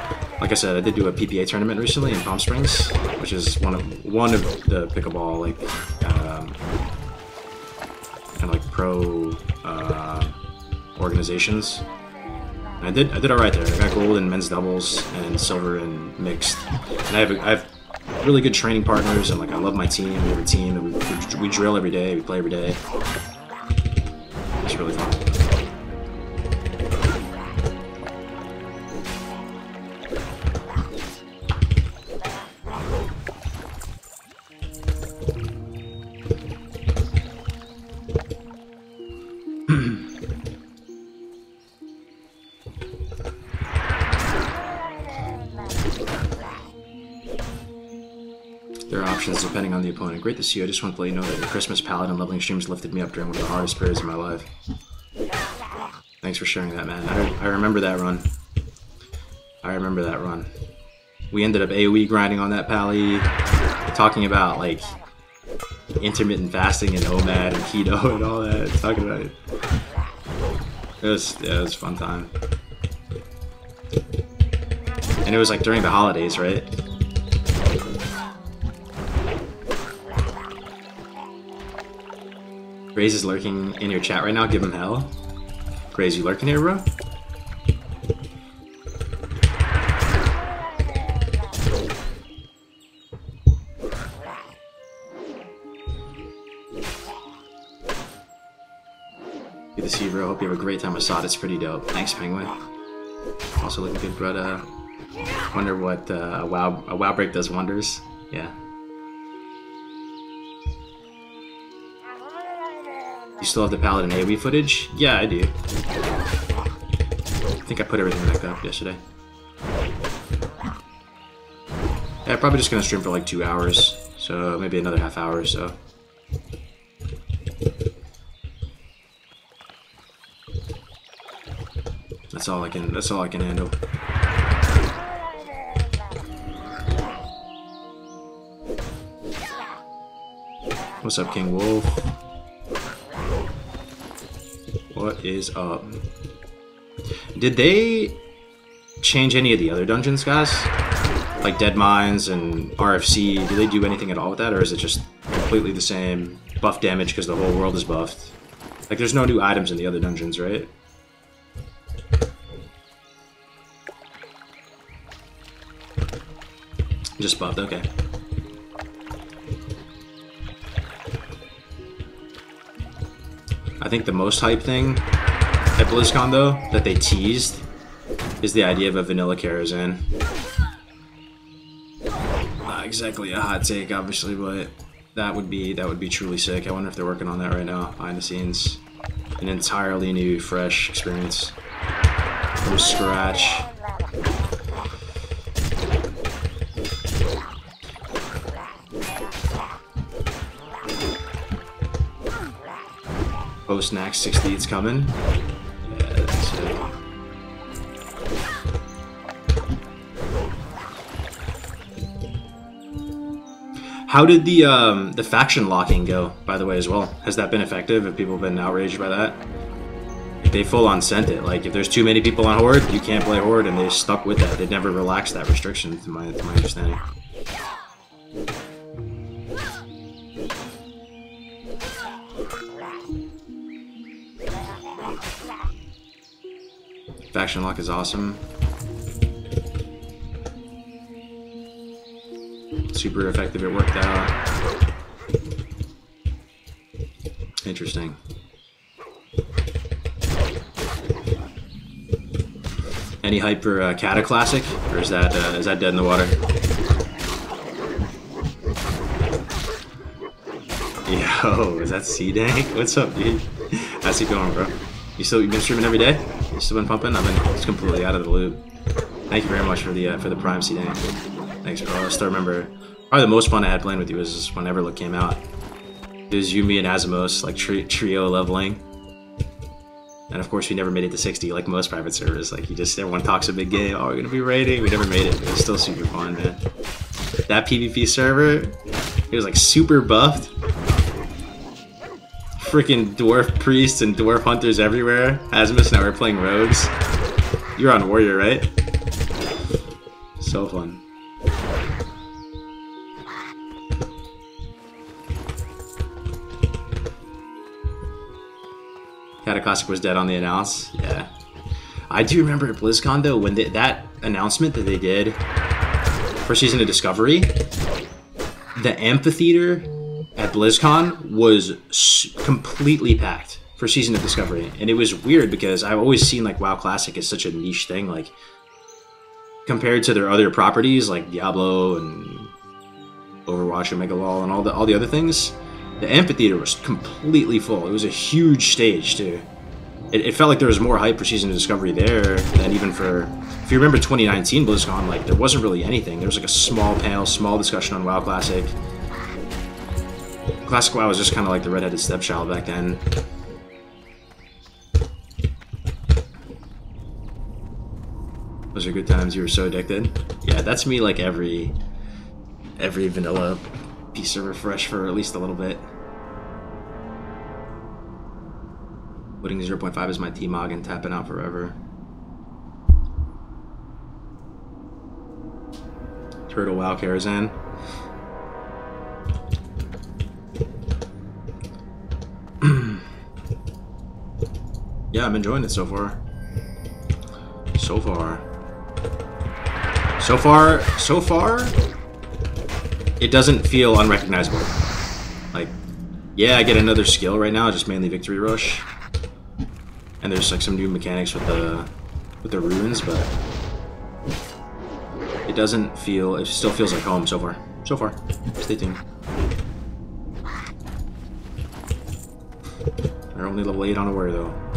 like I said, I did do a PPA tournament recently in Palm Springs, which is one of one of the pickleball like um, kind of like pro uh, organizations. I did I did alright there. I got gold in men's doubles and silver in mixed. And I have I have really good training partners and like I love my team. We have a team and we, we, we drill every day. We play every day. Great to see you. I just want to let you know that your Christmas palette and leveling streams lifted me up during one of the hardest periods of my life. Thanks for sharing that, man. I, I remember that run. I remember that run. We ended up AoE grinding on that pally, talking about, like, intermittent fasting and OMAD and keto and all that. Talking about it. It was, yeah, it was a fun time. And it was, like, during the holidays, right? Graze is lurking in your chat right now. Give him hell. Graze, you lurking here, bro? Good to see you, bro. Hope you have a great time with Sod. It's pretty dope. Thanks, Penguin. Also looking good, Greta. Wonder what uh, a WoW a WoW break does wonders. Yeah. You still have the Paladin AoE footage? Yeah, I do. I think I put everything back up yesterday. Yeah, probably just gonna stream for like two hours, so maybe another half hour or so. That's all I can. That's all I can handle. What's up, King Wolf? What is up? Did they change any of the other dungeons, guys? Like Deadmines and RFC, do they do anything at all with that, or is it just completely the same buff damage because the whole world is buffed? Like, there's no new items in the other dungeons, right? Just buffed, okay. I think the most hype thing at BlizzCon, though, that they teased is the idea of a vanilla Karazhan. Not exactly a hot take, obviously, but that would be that would be truly sick. I wonder if they're working on that right now, behind the scenes. An entirely new, fresh experience from scratch. Nax 60, it's coming. How did the um, the faction locking go, by the way, as well? Has that been effective? Have people been outraged by that? They full on sent it. Like, if there's too many people on Horde, you can't play Horde, and they stuck with that. They never relaxed that restriction, to my, to my understanding. Faction lock is awesome. Super effective, it worked out. Interesting. Any hype for uh, Cataclassic, or is that uh, is that dead in the water? Yo, is that C Dank? What's up, dude? How's it going, bro? You still you been streaming every day? You still been pumping? I've been just completely out of the loop. Thank you very much for the uh, for the Prime C Dank. Thanks, bro. I still remember. Probably the most fun I had playing with you was when Everlook came out. It was you, me, and Azimos, like tri trio leveling. And of course, we never made it to 60 like most private servers. Like, you just, everyone talks a big game. Oh, we're gonna be raiding. We never made it. It was still super fun, man. That PvP server, it was like super buffed. Freaking dwarf priests and dwarf hunters everywhere. Asmus and I were playing rogues. You're on warrior, right? So fun. Cata Classic was dead on the announce. Yeah. I do remember at BlizzCon though when they, that announcement that they did for season of Discovery, the amphitheater at BlizzCon was completely packed for season of Discovery, and it was weird because I've always seen like WoW Classic as such a niche thing, like compared to their other properties like Diablo and Overwatch and Megalol and all the all the other things. The amphitheater was completely full. It was a huge stage too. It, it felt like there was more hype for season of Discovery there than even for. If you remember 2019 BlizzCon, like there wasn't really anything. There was like a small panel, small discussion on WoW Classic. Classic WoW was just kind of like the redheaded stepchild back then. Those are good times. You were so addicted. Yeah, that's me. Like every every vanilla piece of refresh for at least a little bit. Putting 0.5 as my T-Mog and tapping out forever. Turtle WoW Karazhan. Yeah, I'm enjoying it so far. So far. So far, so far, it doesn't feel unrecognizable. Like, yeah, I get another skill right now, just mainly Victory Rush. And there's like some new mechanics with the with the runes, but it doesn't feel it still feels like home so far. So far. Stay tuned. They're only level 8 on aware though.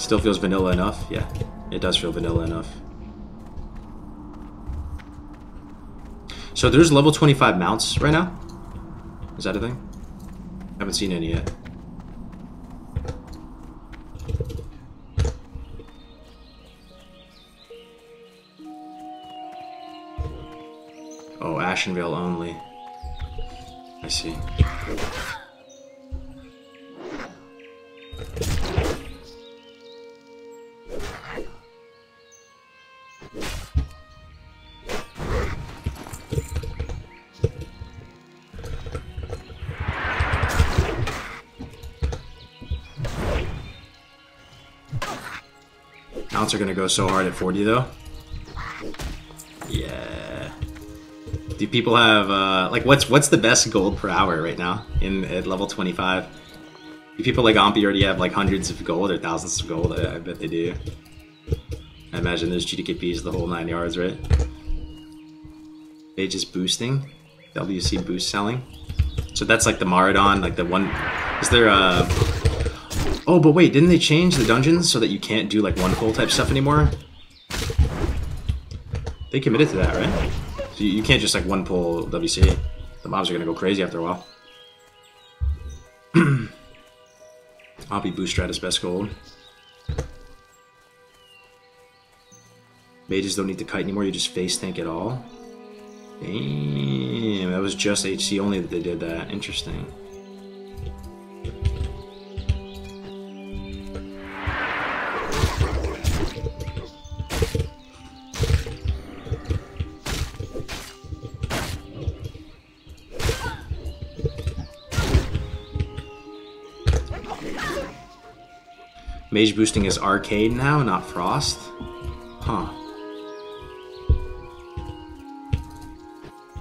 Still feels vanilla enough? Yeah. It does feel vanilla enough. So there's level 25 mounts right now? Is that a thing? Haven't seen any yet. Oh, Ashenvale only. I see. Mounts are gonna go so hard at 40 though. Yeah. Do people have uh, like what's what's the best gold per hour right now in at level 25? Do people like Ahmpy already have like hundreds of gold or thousands of gold? I, I bet they do. I imagine there's GDKPs the whole nine yards, right? They just boosting, WC boost selling. So that's like the Maraudon, like the one. Is there a? Oh, but wait, didn't they change the dungeons so that you can't do like one pull type stuff anymore? They committed to that, right? So you, you can't just like one pull WC. The mobs are gonna go crazy after a while. Be boost Stratus best gold. Mages don't need to kite anymore, you just face tank it all. Damn, that was just HC only that they did that. Interesting. Mage boosting is arcane now, not frost? Huh.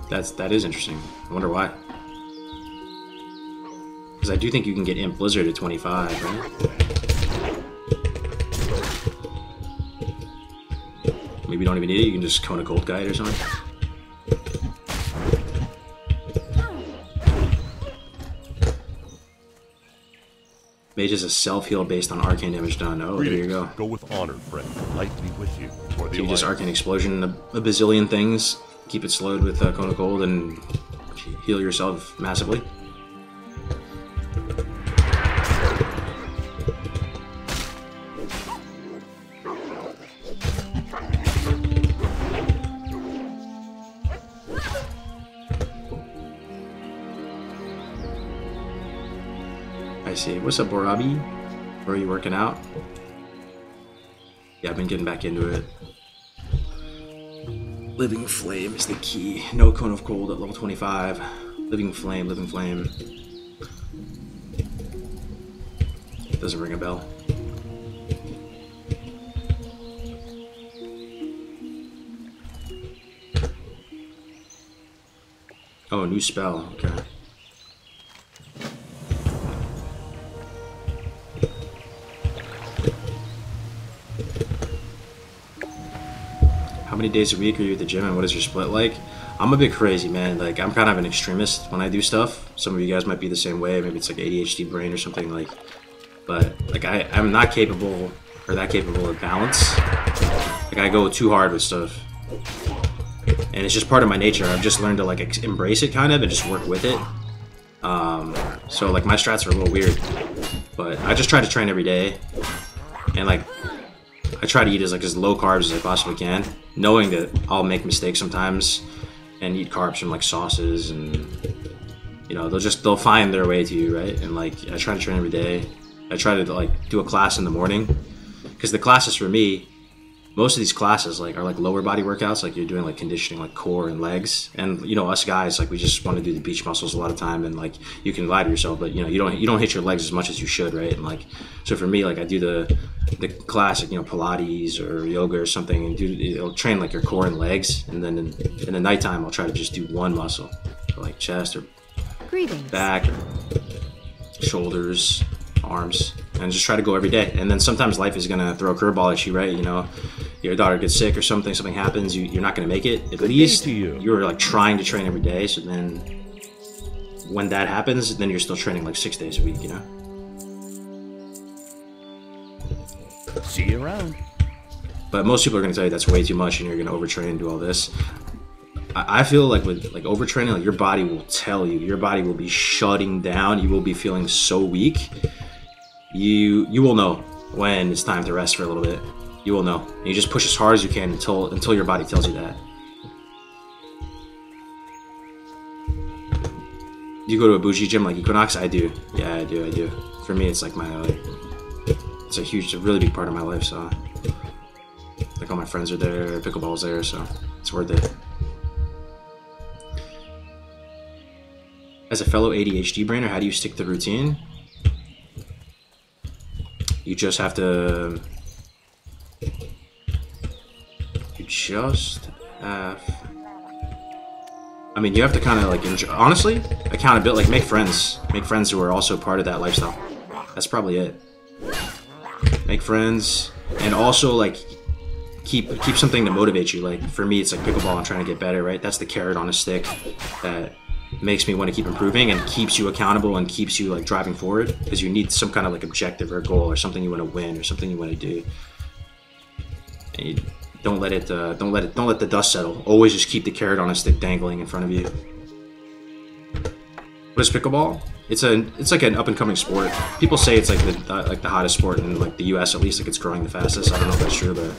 That's that is interesting. I wonder why. Because I do think you can get Imp Blizzard at 25, right? Maybe you don't even need it. You can just Cone of Cold Guide or something. Mage is a self heal based on arcane damage done. Oh, there you go. Go with honor, friend. Light be with you. For the So you just arcane explosion a, a bazillion things, keep it slowed with uh, Cone of Cold, and heal yourself massively. What's up, Borabi? Are you working out? Yeah, I've been getting back into it. Living Flame is the key. No Cone of Cold at level 25. Living Flame, Living Flame. Doesn't ring a bell. Oh, new spell. Okay. Many days a week are you at the gym and what is your split like? I'm a bit crazy, man. Like, I'm kind of an extremist when I do stuff. Some of you guys might be the same way. Maybe it's like ADHD brain or something like. But like, I, I'm not capable or that capable of balance. Like, I go too hard with stuff, and it's just part of my nature. I've just learned to like embrace it kind of and just work with it. Um, so like my strats are a little weird, but I just try to train every day, and like I try to eat as like as low carbs as I possibly can, knowing that I'll make mistakes sometimes and eat carbs from like sauces and you know they'll just they'll find their way to you right and like I try to train every day. I try to like do a class in the morning because the classes for me most of these classes like are like lower body workouts like you're doing like conditioning like core and legs. And you know us guys like we just want to do the beach muscles a lot of time and like you can lie to yourself but you know you don't you don't hit your legs as much as you should right? And like so for me like i do the the classic you know pilates or yoga or something and do it'll train like your core and legs. And then in, in the nighttime i'll try to just do one muscle like chest or Greetings. back or shoulders, arms, and just try to go every day. And then sometimes life is gonna throw a curveball at you, right? You know, your daughter gets sick or something, something happens, you, you're not gonna make it. At least to you. you're like trying to train every day. So then, when that happens, then you're still training like six days a week. You know. See you around. But most people are going to tell you that's way too much, and you're going to overtrain and do all this. I I feel like with like overtraining, like your body will tell you, your body will be shutting down. You will be feeling so weak. You you will know when it's time to rest for a little bit. You will know. And you just push as hard as you can until until your body tells you that. You go to a bougie gym like Equinox? I do. Yeah, I do. I do. For me, it's like my like, it's a huge, a really big part of my life. So like all my friends are there, pickleball's there, so it's worth it. As a fellow ADHD brainer, how do you stick to the routine? You just have to. You just have. I mean, you have to kind of like enjoy. Honestly, accountability. Like, make friends. Make friends who are also part of that lifestyle. That's probably it. Make friends, and also like keep keep something to motivate you. Like for me, it's like pickleball. I'm trying to get better, right? That's the carrot on a stick that makes me want to keep improving and keeps you accountable and keeps you like driving forward because you need some kind of like objective or goal or something you want to win or something you want to do. And you don't let it uh, don't let it don't let the dust settle. Always just keep the carrot on a stick dangling in front of you. What is pickleball? It's a it's like an up and coming sport. People say it's like the like the hottest sport in like the U.S. at least. Like it's growing the fastest. I don't know if that's true, but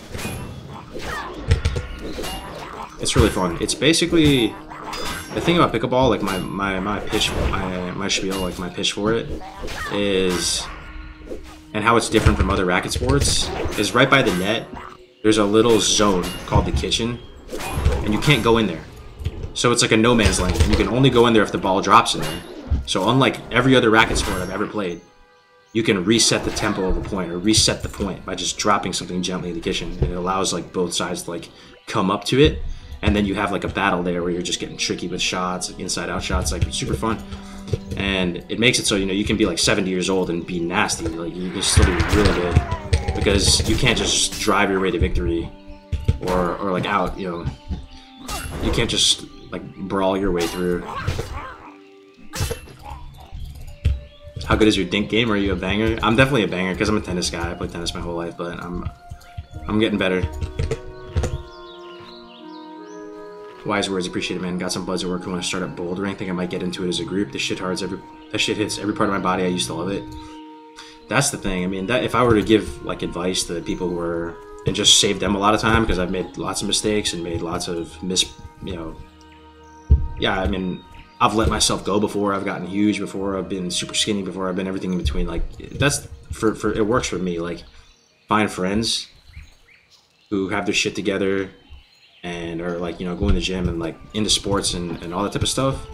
it's really fun. It's basically the thing about pickleball. Like my my my pitch my my spiel like my pitch for it is and how it's different from other racket sports is right by the net. There's a little zone called the kitchen, and you can't go in there. So it's like a no man's land, and you can only go in there if the ball drops in there. So unlike every other racket sport I've ever played, you can reset the tempo of a point or reset the point by just dropping something gently in the kitchen. And it allows like both sides to like come up to it, and then you have like a battle there where you're just getting tricky with shots, inside out shots, like super fun. And it makes it so you know you can be like 70 years old and be nasty, like you can still do really good because you can't just drive your way to victory or or like out, you know. You can't just like brawl your way through. How good is your dink game? Are you a banger? I'm definitely a banger because I'm a tennis guy. I played tennis my whole life, but I'm I'm getting better. Wise words, appreciate it, man. Got some buds at work who want to start up bouldering. Think I might get into it as a group. This shit hards every that shit hits every part of my body. I used to love it. That's the thing. I mean, that if I were to give like advice to people who are and just save them a lot of time because I've made lots of mistakes and made lots of mis, you know. Yeah, I mean, I've let myself go before. I've gotten huge before. I've been super skinny before. I've been everything in between. Like that's for for it works for me. Like find friends who have their shit together and or like you know going to the gym and like into sports and, and all that type of stuff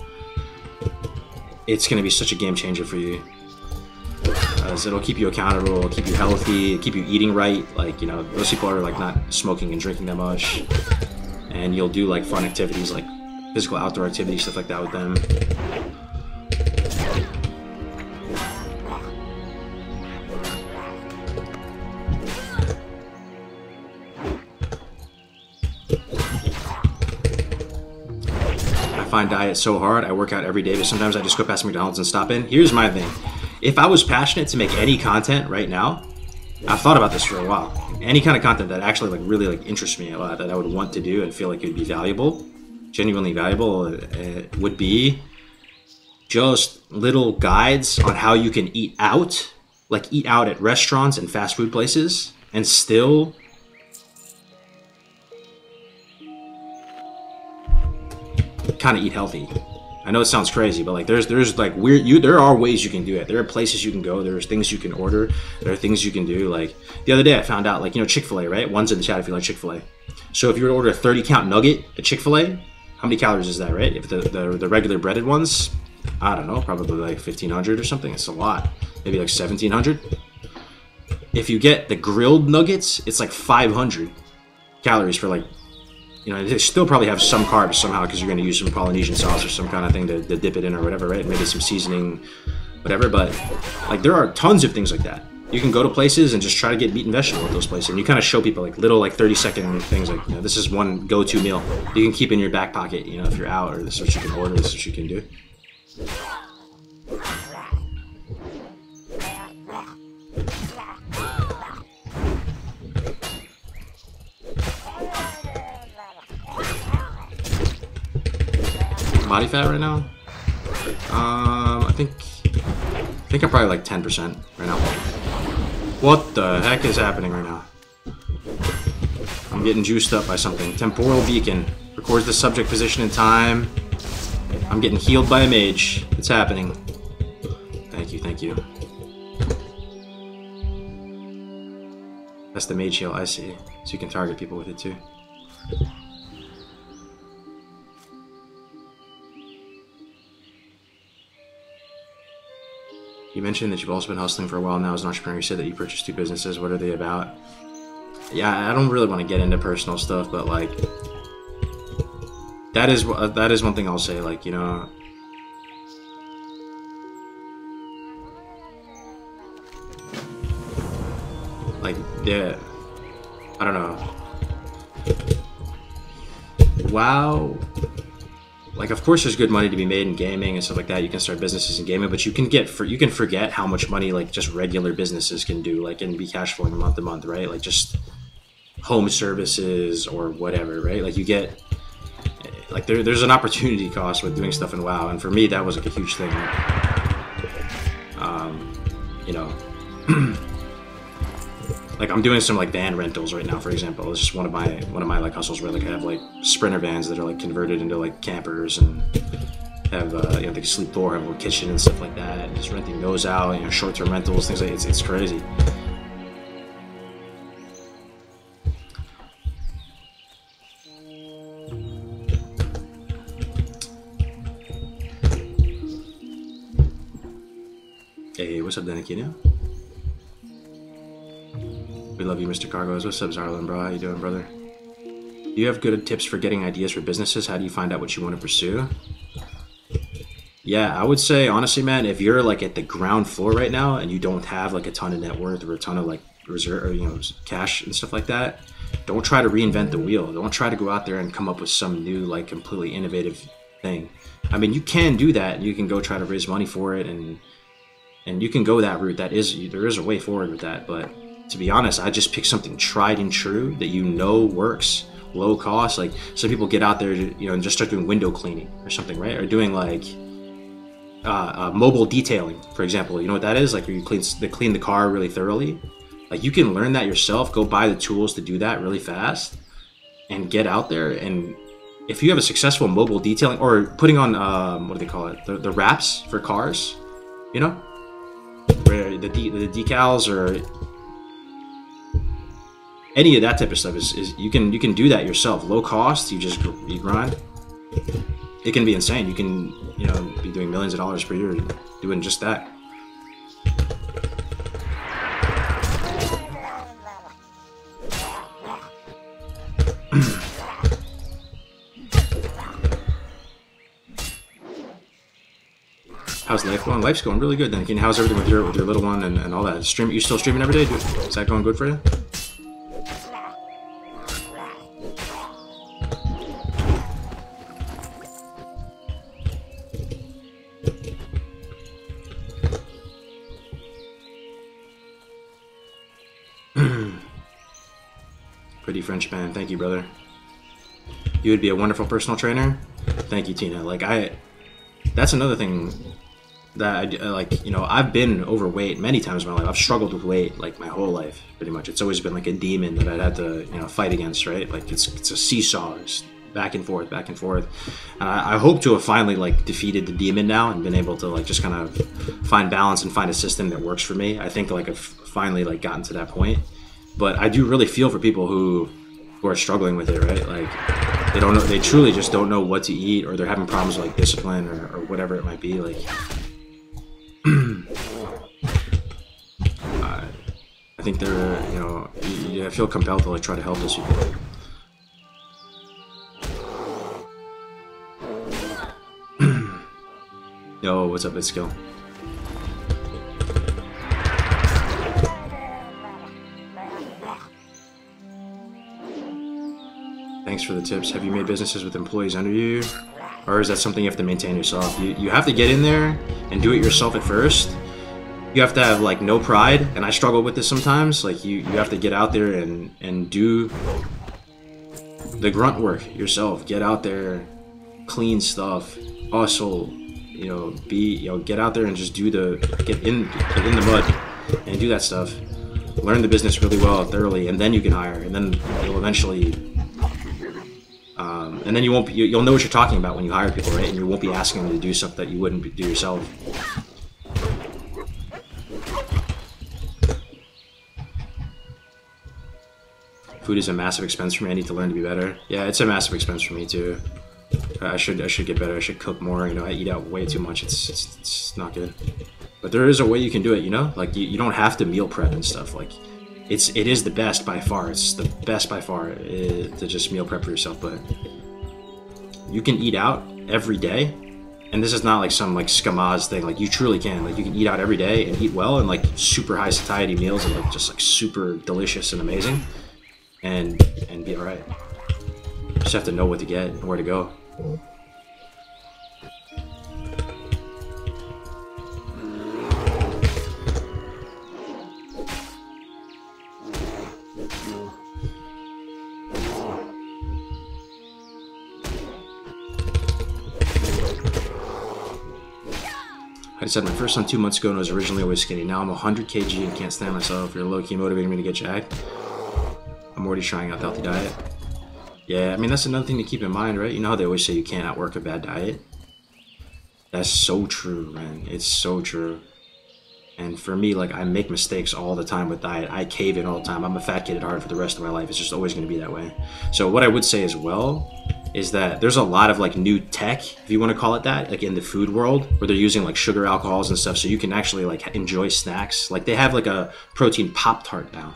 it's going to be such a game changer for you. As it'll keep you accountable it'll keep you healthy keep you eating right. Like you know those people are like not smoking and drinking that much. And you'll do like fun activities like physical outdoor activities stuff like that with them I find diet so hard. I work out every day, but sometimes I just go past McDonald's and stop in. Here's my thing. If I was passionate to make any content right now, I've thought about this for a while. Any kind of content that actually like really like interests me a lot, that I would want to do and feel like it would be valuable, genuinely valuable, uh, would be just little guides on how you can eat out, like eat out at restaurants and fast food places, and still kind of eat healthy. I know it sounds crazy, but like there's there's like weird you there are ways you can do it. There are places you can go. There's things you can order. There are things you can do. Like the other day, I found out like you know Chick Fil A, right? One's in the chat if you like Chick Fil A. So if you were to order a 30 count nugget at Chick Fil A, how many calories is that, right? If the the, the regular breaded ones, I don't know, probably like 1500 or something. It's a lot. Maybe like 1700. If you get the grilled nuggets, it's like 500 calories for like you know, they still probably have some carbs somehow because you're going to use some Polynesian sauce or some kind of thing to, to dip it in or whatever, right? Maybe some seasoning, whatever. But like, there are tons of things like that. You can go to places and just try to get meat and vegetable at those places, and you kind of show people like little like 30 second things like, you know, this is one go-to meal you can keep in your back pocket. You know, if you're out, or this is what you can order, this is what you can do. Body fat right now? Um, I think I think I'm probably like 10% right now. What the heck is happening right now? I'm getting juiced up by something. Temporal beacon records the subject position and time. I'm getting healed by a mage. It's happening. Thank you, thank you. That's the mage heal I see. So you can target people with it too. You mentioned that you've also been hustling for a while now as an entrepreneur. You said that you purchased two businesses. What are they about? Yeah, I don't really want to get into personal stuff, but like that is that is one thing I'll say. Like you know, like yeah, I don't know. Wow like of course there's good money to be made in gaming and stuff like that. You can start businesses in gaming but you can get for you can forget how much money like just regular businesses can do like and be cash flowing month to month right? Like just home services or whatever right? Like you get like there, there's an opportunity cost with doing stuff in wow and for me that was like a huge thing. Um, you know like I'm doing some like van rentals right now, for example. It's just one of my one of my like hustles where like I have like sprinter vans that are like converted into like campers and have uh, you know they can sleep floor, have a little kitchen and stuff like that. And just renting those out, you know, short term rentals, things like it's it's crazy. Hey, what's up, Danikino? We love you, Mr. Kargoz. What's up, Zarlin, bro? How you doing, brother? Do you have good tips for getting ideas for businesses? How do you find out what you want to pursue? Yeah, I would say honestly, man, if you're like at the ground floor right now and you don't have like a ton of net worth or a ton of like reserve or you know cash and stuff like that, don't try to reinvent the wheel. Don't try to go out there and come up with some new like completely innovative thing. I mean, you can do that. You can go try to raise money for it and and you can go that route. That is there is a way forward with that, but to be honest, I just pick something tried and true that you know works, low cost. Like some people get out there, you know, and just start doing window cleaning or something, right? Or doing like uh, uh, mobile detailing, for example. You know what that is? Like you clean they clean the car really thoroughly. Like you can learn that yourself. Go buy the tools to do that really fast, and get out there. And if you have a successful mobile detailing or putting on um, what do they call it? The, the wraps for cars, you know, where the de- the decals or any of that type of stuff is, is you can you can do that yourself low cost you just you grind it can be insane you can you know be doing millions of dollars per year doing just that How's life going? Life's going really good. Then how's everything with your with your little one and, and all that? Stream, you still streaming every day? Is that going good for you? Pretty French man. Thank you, brother. You would be a wonderful personal trainer. Thank you, Tina. Like I, that's another thing that I like. You know, I've been overweight many times in my life. I've struggled with weight like my whole life, pretty much. It's always been like a demon that I'd had to you know fight against. Right? Like it's it's a seesaw. It's back and forth, back and forth. And I, I hope to have finally like defeated the demon now and been able to like just kind of find balance and find a system that works for me. I think like I've finally like gotten to that point. But I do really feel for people who who are struggling with it, right? Like they don't know, they truly just don't know what to eat, or they're having problems with, like discipline or, or whatever it might be. Like, I, think they're, you know, y- I feel compelled to like try to help those people. Yo, what's up, It's Skill? Thanks for the tips. Have you made businesses with employees under you? Or is that something you have to maintain yourself? You, you have to get in there and do it yourself at first. You have to have like no pride, and I struggle with this sometimes. Like you, you have to get out there and, and do the grunt work yourself. Get out there, clean stuff, hustle, you know, be you know, get out there and just do the get in get in the mud and do that stuff. Learn the business really well thoroughly, and then you can hire, and then you'll eventually and then you won't be, you, you'll know what you're talking about when you hire people, right? And you won't be asking them to do stuff that you wouldn't do yourself. Food is a massive expense for me. I need to learn to be better. Yeah, it's a massive expense for me too. I should I should get better. I should cook more. You know, I eat out way too much. It's it's, it's not good. But there is a way you can do it. You know, like you, you don't have to meal prep and stuff. Like it's it is the best by far. It's the best by far eh, to just meal prep for yourself. But you can eat out every day, and this is not like some like skamaz thing. Like you truly can. Like you can eat out every day and eat well and like super high satiety meals and like just like super delicious and amazing, and and be all right. Just have to know what to get and where to go. I had my first son two months ago and I was originally always skinny. Now I'm 100 kg and can't stand myself. You're low key motivating me to get jacked. I'm already trying out the healthy diet. Yeah, I mean, that's another thing to keep in mind, right? You know how they always say you can't outwork a bad diet? That's so true, man. It's so true. And for me, like, I make mistakes all the time with diet. I cave in all the time. I'm a fat kid at heart for the rest of my life. It's just always going to be that way. So, what I would say as well is that there's a lot of like new tech, if you want to call it that, like in the food world, where they're using like sugar alcohols and stuff, so you can actually like enjoy snacks. Like they have like a protein pop tart now.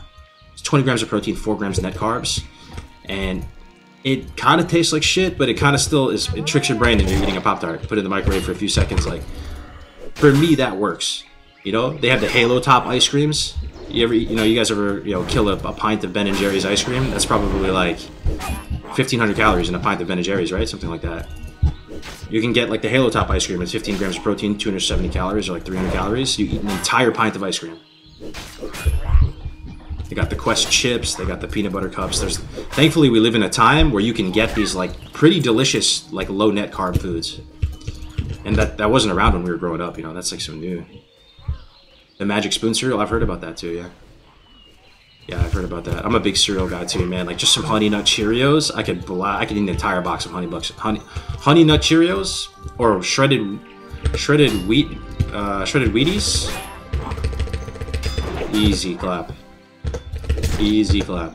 It's 20 grams of protein, four grams net carbs, and it kind of tastes like shit, but it kind of still is. It tricks your brain you're eating a pop tart. Put it in the microwave for a few seconds. Like for me, that works. You know, they have the Halo Top ice creams. You ever, you know, you guys ever, you know, kill a, a pint of Ben and Jerry's ice cream? That's probably like 1,500 calories in a pint of Ben and Jerry's, right? Something like that. You can get like the Halo Top ice cream. It's 15 grams of protein, 270 calories, or like 300 calories. You eat an entire pint of ice cream. They got the Quest chips. They got the peanut butter cups. There's, thankfully, we live in a time where you can get these like pretty delicious, like low net carb foods, and that that wasn't around when we were growing up. You know, that's like so new. The Magic Spoon cereal, I've heard about that too. Yeah. Yeah, I've heard about that. I'm a big cereal guy too, man. Like just some Honey Nut Cheerios, I could bla- I could eat an entire box of Honey Bucks, Honey, Honey Nut Cheerios, or shredded, shredded wheat, uh, shredded Wheaties. Easy clap. Easy clap.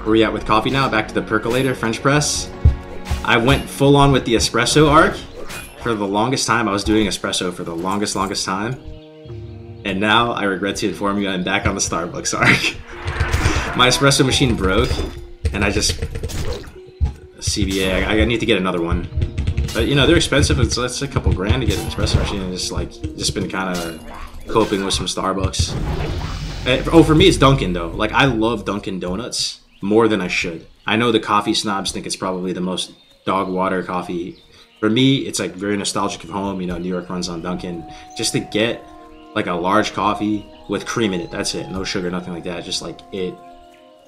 Where we at with coffee now? Back to the percolator, French press. I went full on with the espresso arc. For the longest time, I was doing espresso for the longest, longest time. And now I regret to inform you I'm back on the Starbucks arc. My espresso machine broke, and I just. CBA, I, I need to get another one. But you know, they're expensive. It's, it's a couple grand to get an espresso machine. And just like, just been kind of coping with some Starbucks. Uh, Oh, for me, it's Dunkin' though. Like, I love Dunkin' Donuts more than I should. I know the coffee snobs think it's probably the most dog water coffee. For me, it's like very nostalgic of home. You know, New York runs on Dunkin'. Just to get like a large coffee with cream in it. That's it. No sugar, nothing like that. Just like it,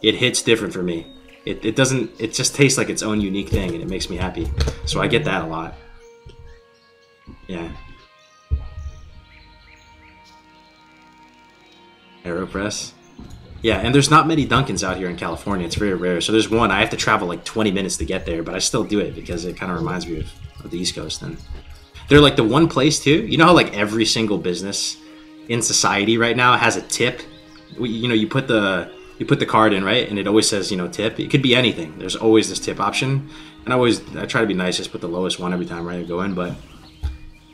it hits different for me. It, it doesn't. It just tastes like its own unique thing, and it makes me happy. So I get that a lot. Yeah. Aeropress. Yeah, and there's not many Dunkins out here in California. It's very rare. So there's one. I have to travel like 20 minutes to get there, but I still do it because it kind of reminds me of, of the East Coast. And they're like the one place too. You know how like every single business in society right now has a tip. You know, you put the you put the card in right, and it always says you know tip. It could be anything. There's always this tip option, and I always I try to be nice, just put the lowest one every time right I go in, but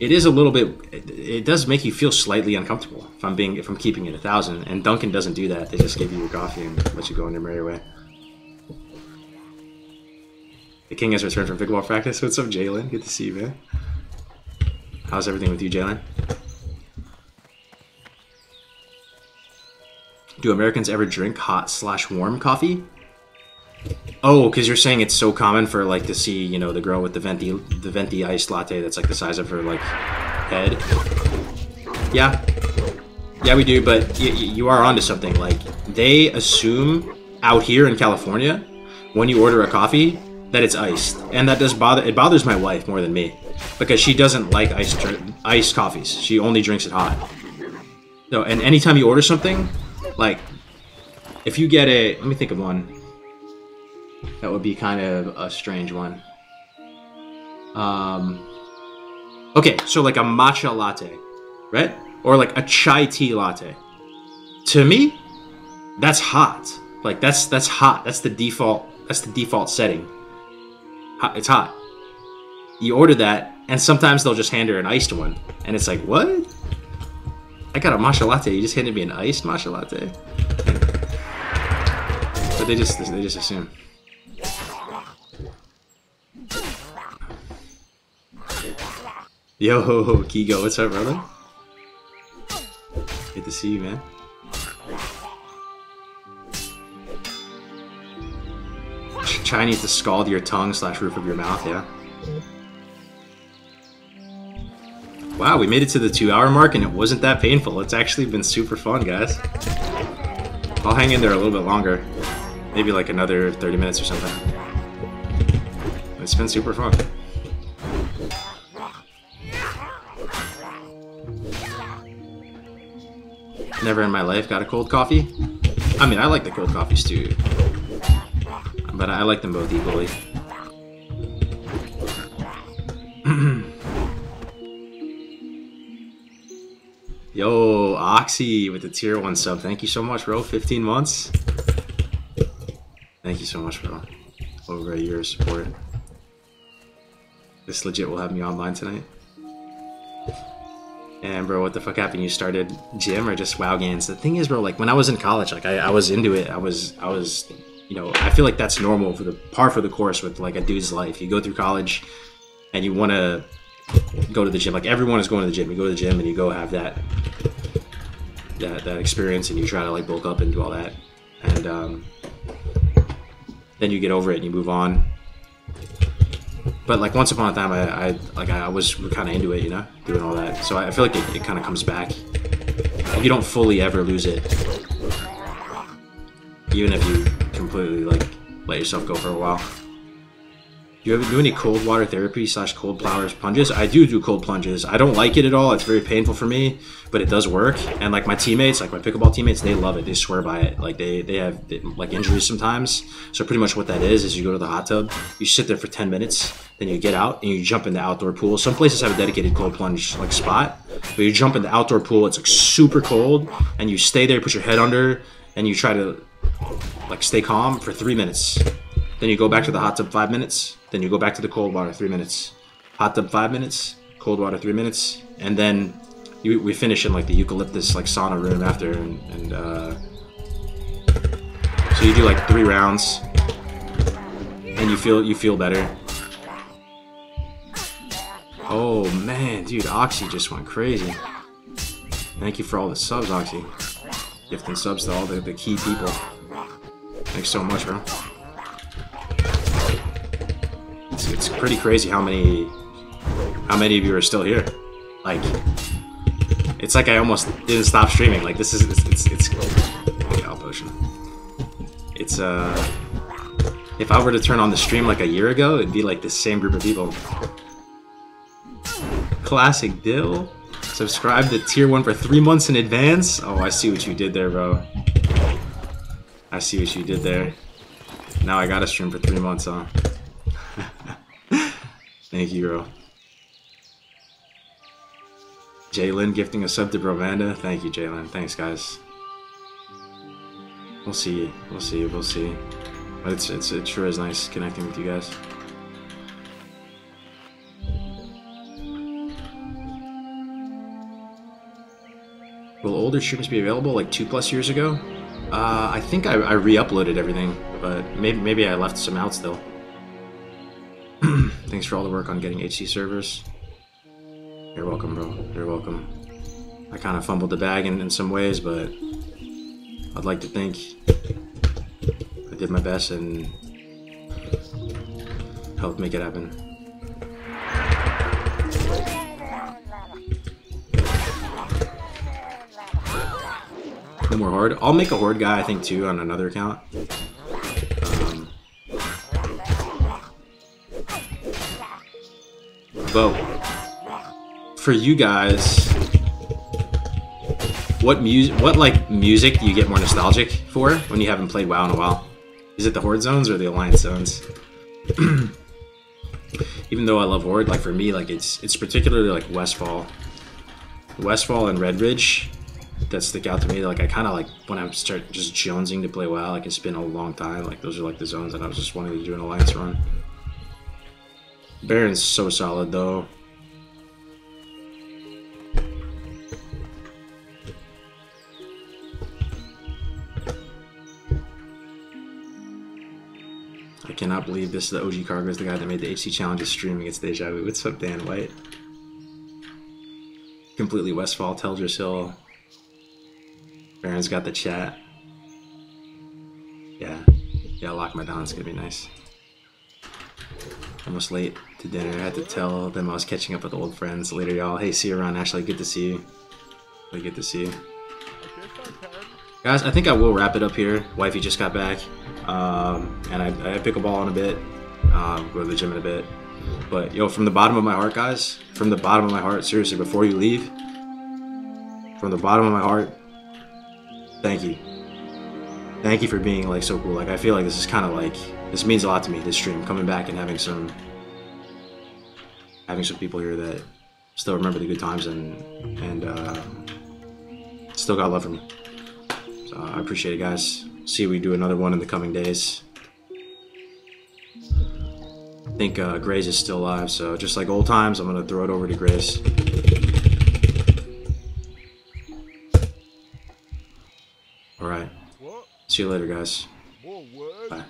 it is a little bit it, does make you feel slightly uncomfortable if i'm being if i'm keeping it a thousand and Dunkin' doesn't do that. They just give you your coffee and let you go on your merry way. The king has returned from pickleball practice. What's up jalen? Good to see you man. How's everything with you jalen? Do americans ever drink hot slash warm coffee Oh, because you're saying it's so common for like to see, you know, the girl with the venti, the venti iced latte that's like the size of her like head. Yeah, yeah, we do. But you are onto something. Like they assume out here in California, when you order a coffee, that it's iced, and that does bother. It bothers my wife more than me because she doesn't like iced iced coffees. She only drinks it hot. No, and anytime you order something, like if you get a, let me think of one. That would be kind of a strange one. Um, okay, so like a matcha latte, right? Or like a chai tea latte. To me, that's hot. Like that's that's hot. That's the default. That's the default setting. It's hot. You order that, and sometimes they'll just hand her an iced one, and it's like, what? I got a matcha latte. You just handed me an iced matcha latte. But they just they just assume. Yo, Kigo, what's up, brother? Good to see you, man. Ch- Chai needs to scald your tongue slash roof of your mouth, yeah. Wow, we made it to the two hour mark and it wasn't that painful. It's actually been super fun, guys. I'll hang in there a little bit longer. Maybe like another 30 minutes or something. It's been super fun. Never in my life got a cold coffee. I mean, I like the cold coffees too. But I like them both equally. Yo, Oxy with the tier 1 sub. Thank you so much, bro. 15 months. Thank you so much, bro. Over a year of support. This legit will have me online tonight. And And bro, what the fuck happened? You started gym or just WoW games? The thing is, bro, like when I was in college, like I, I was into it. I was I was, you know, I feel like that's normal for the par for the course with like a dude's life. You go through college, and you want to go to the gym. Like everyone is going to the gym. You go to the gym and you go have that that that experience, and you try to like bulk up and do all that, and um, then you get over it and you move on. But like once upon a time, I, I like I was kind of into it, you know, doing all that. So I feel like it, it kind of comes back. You don't fully ever lose it, even if you completely like let yourself go for a while. Do you ever do any cold water therapy slash cold plungers plunges? I do do cold plunges. I don't like it at all. It's very painful for me, but it does work. And like my teammates, like my pickleball teammates, they love it. They swear by it. Like they they have like injuries sometimes. So pretty much what that is is you go to the hot tub, you sit there for 10 minutes, then you get out and you jump in the outdoor pool. Some places have a dedicated cold plunge like spot, but you jump in the outdoor pool. It's like super cold, and you stay there, put your head under, and you try to like stay calm for three minutes. Then you go back to the hot tub five minutes. Then you go back to the cold water three minutes. Hot tub five minutes. Cold water three minutes. And then you, we finish in like the eucalyptus like sauna room after. And, and uh, so you do like three rounds, and you feel you feel better. Oh man, dude, Oxy just went crazy. Thank you for all the subs, Oxy. Gifting subs to all the, the key people. Thanks so much, bro. It's, it's pretty crazy how many how many of you are still here. Like, it's like I almost didn't stop streaming. Like this is it's it's, it's okay, I'll potion. It's uh, if I were to turn on the stream like a year ago, it'd be like the same group of people. Classic Dill. Subscribe to tier one for three months in advance. Oh, I see what you did there, bro. I see what you did there. Now I gotta stream for three months, huh? Thank you, bro. Jalen gifting a sub to Brovanda. Thank you, Jalen. Thanks, guys. We'll see. We'll see. We'll see. But it's, it's, it sure is nice connecting with you guys. Will older streams be available like two plus years ago? Uh, I think I, I re-uploaded everything, but maybe maybe I left some out still. Thanks for all the work on getting HC servers. You're welcome, bro. You're welcome. I kind of fumbled the bag in, in some ways, but I'd like to think I did my best and helped make it happen. No more horde. I'll make a horde guy, I think, too, on another account. But for you guys, what music, what like music do you get more nostalgic for when you haven't played WoW in a while? Is it the Horde zones or the Alliance zones? Even though I love Horde, like for me, like it's it's particularly like Westfall, Westfall and Redridge that stick out to me. Like I kind of like when I start just jonesing to play WoW. Like it's been a long time. Like those are like the zones that I was just wanting to do an Alliance run. Barrens so solid though. I cannot believe this is the OG Kargoz is the guy that made the HC challenges streaming its deja vu. What's up, Dan White? Completely Westfall, Teldra's Hill. Barrens got the chat. Yeah. Yeah, lock my down. It's gonna be nice. Almost late to dinner. I had to tell them I was catching up with old friends. Later, y'all. Hey, see you around. Ashley, good to see you. Really good to see you. Guys, I think I will wrap it up here. Wifey just got back. Um, and I, I a ball in a bit. Um, go to the gym in a bit. But, yo, from the bottom of my heart, guys, from the bottom of my heart, seriously, before you leave, from the bottom of my heart, thank you. Thank you for being, like, so cool. Like, I feel like this is kind of like, this means a lot to me, this stream, coming back and having some, having some people here that still remember the good times and and uh, still got love for me. So I appreciate it, guys. See, we do another one in the coming days. I think uh, Grace is still alive, so just like old times, I'm gonna throw it over to Grace. All right. See you later, guys. Bye.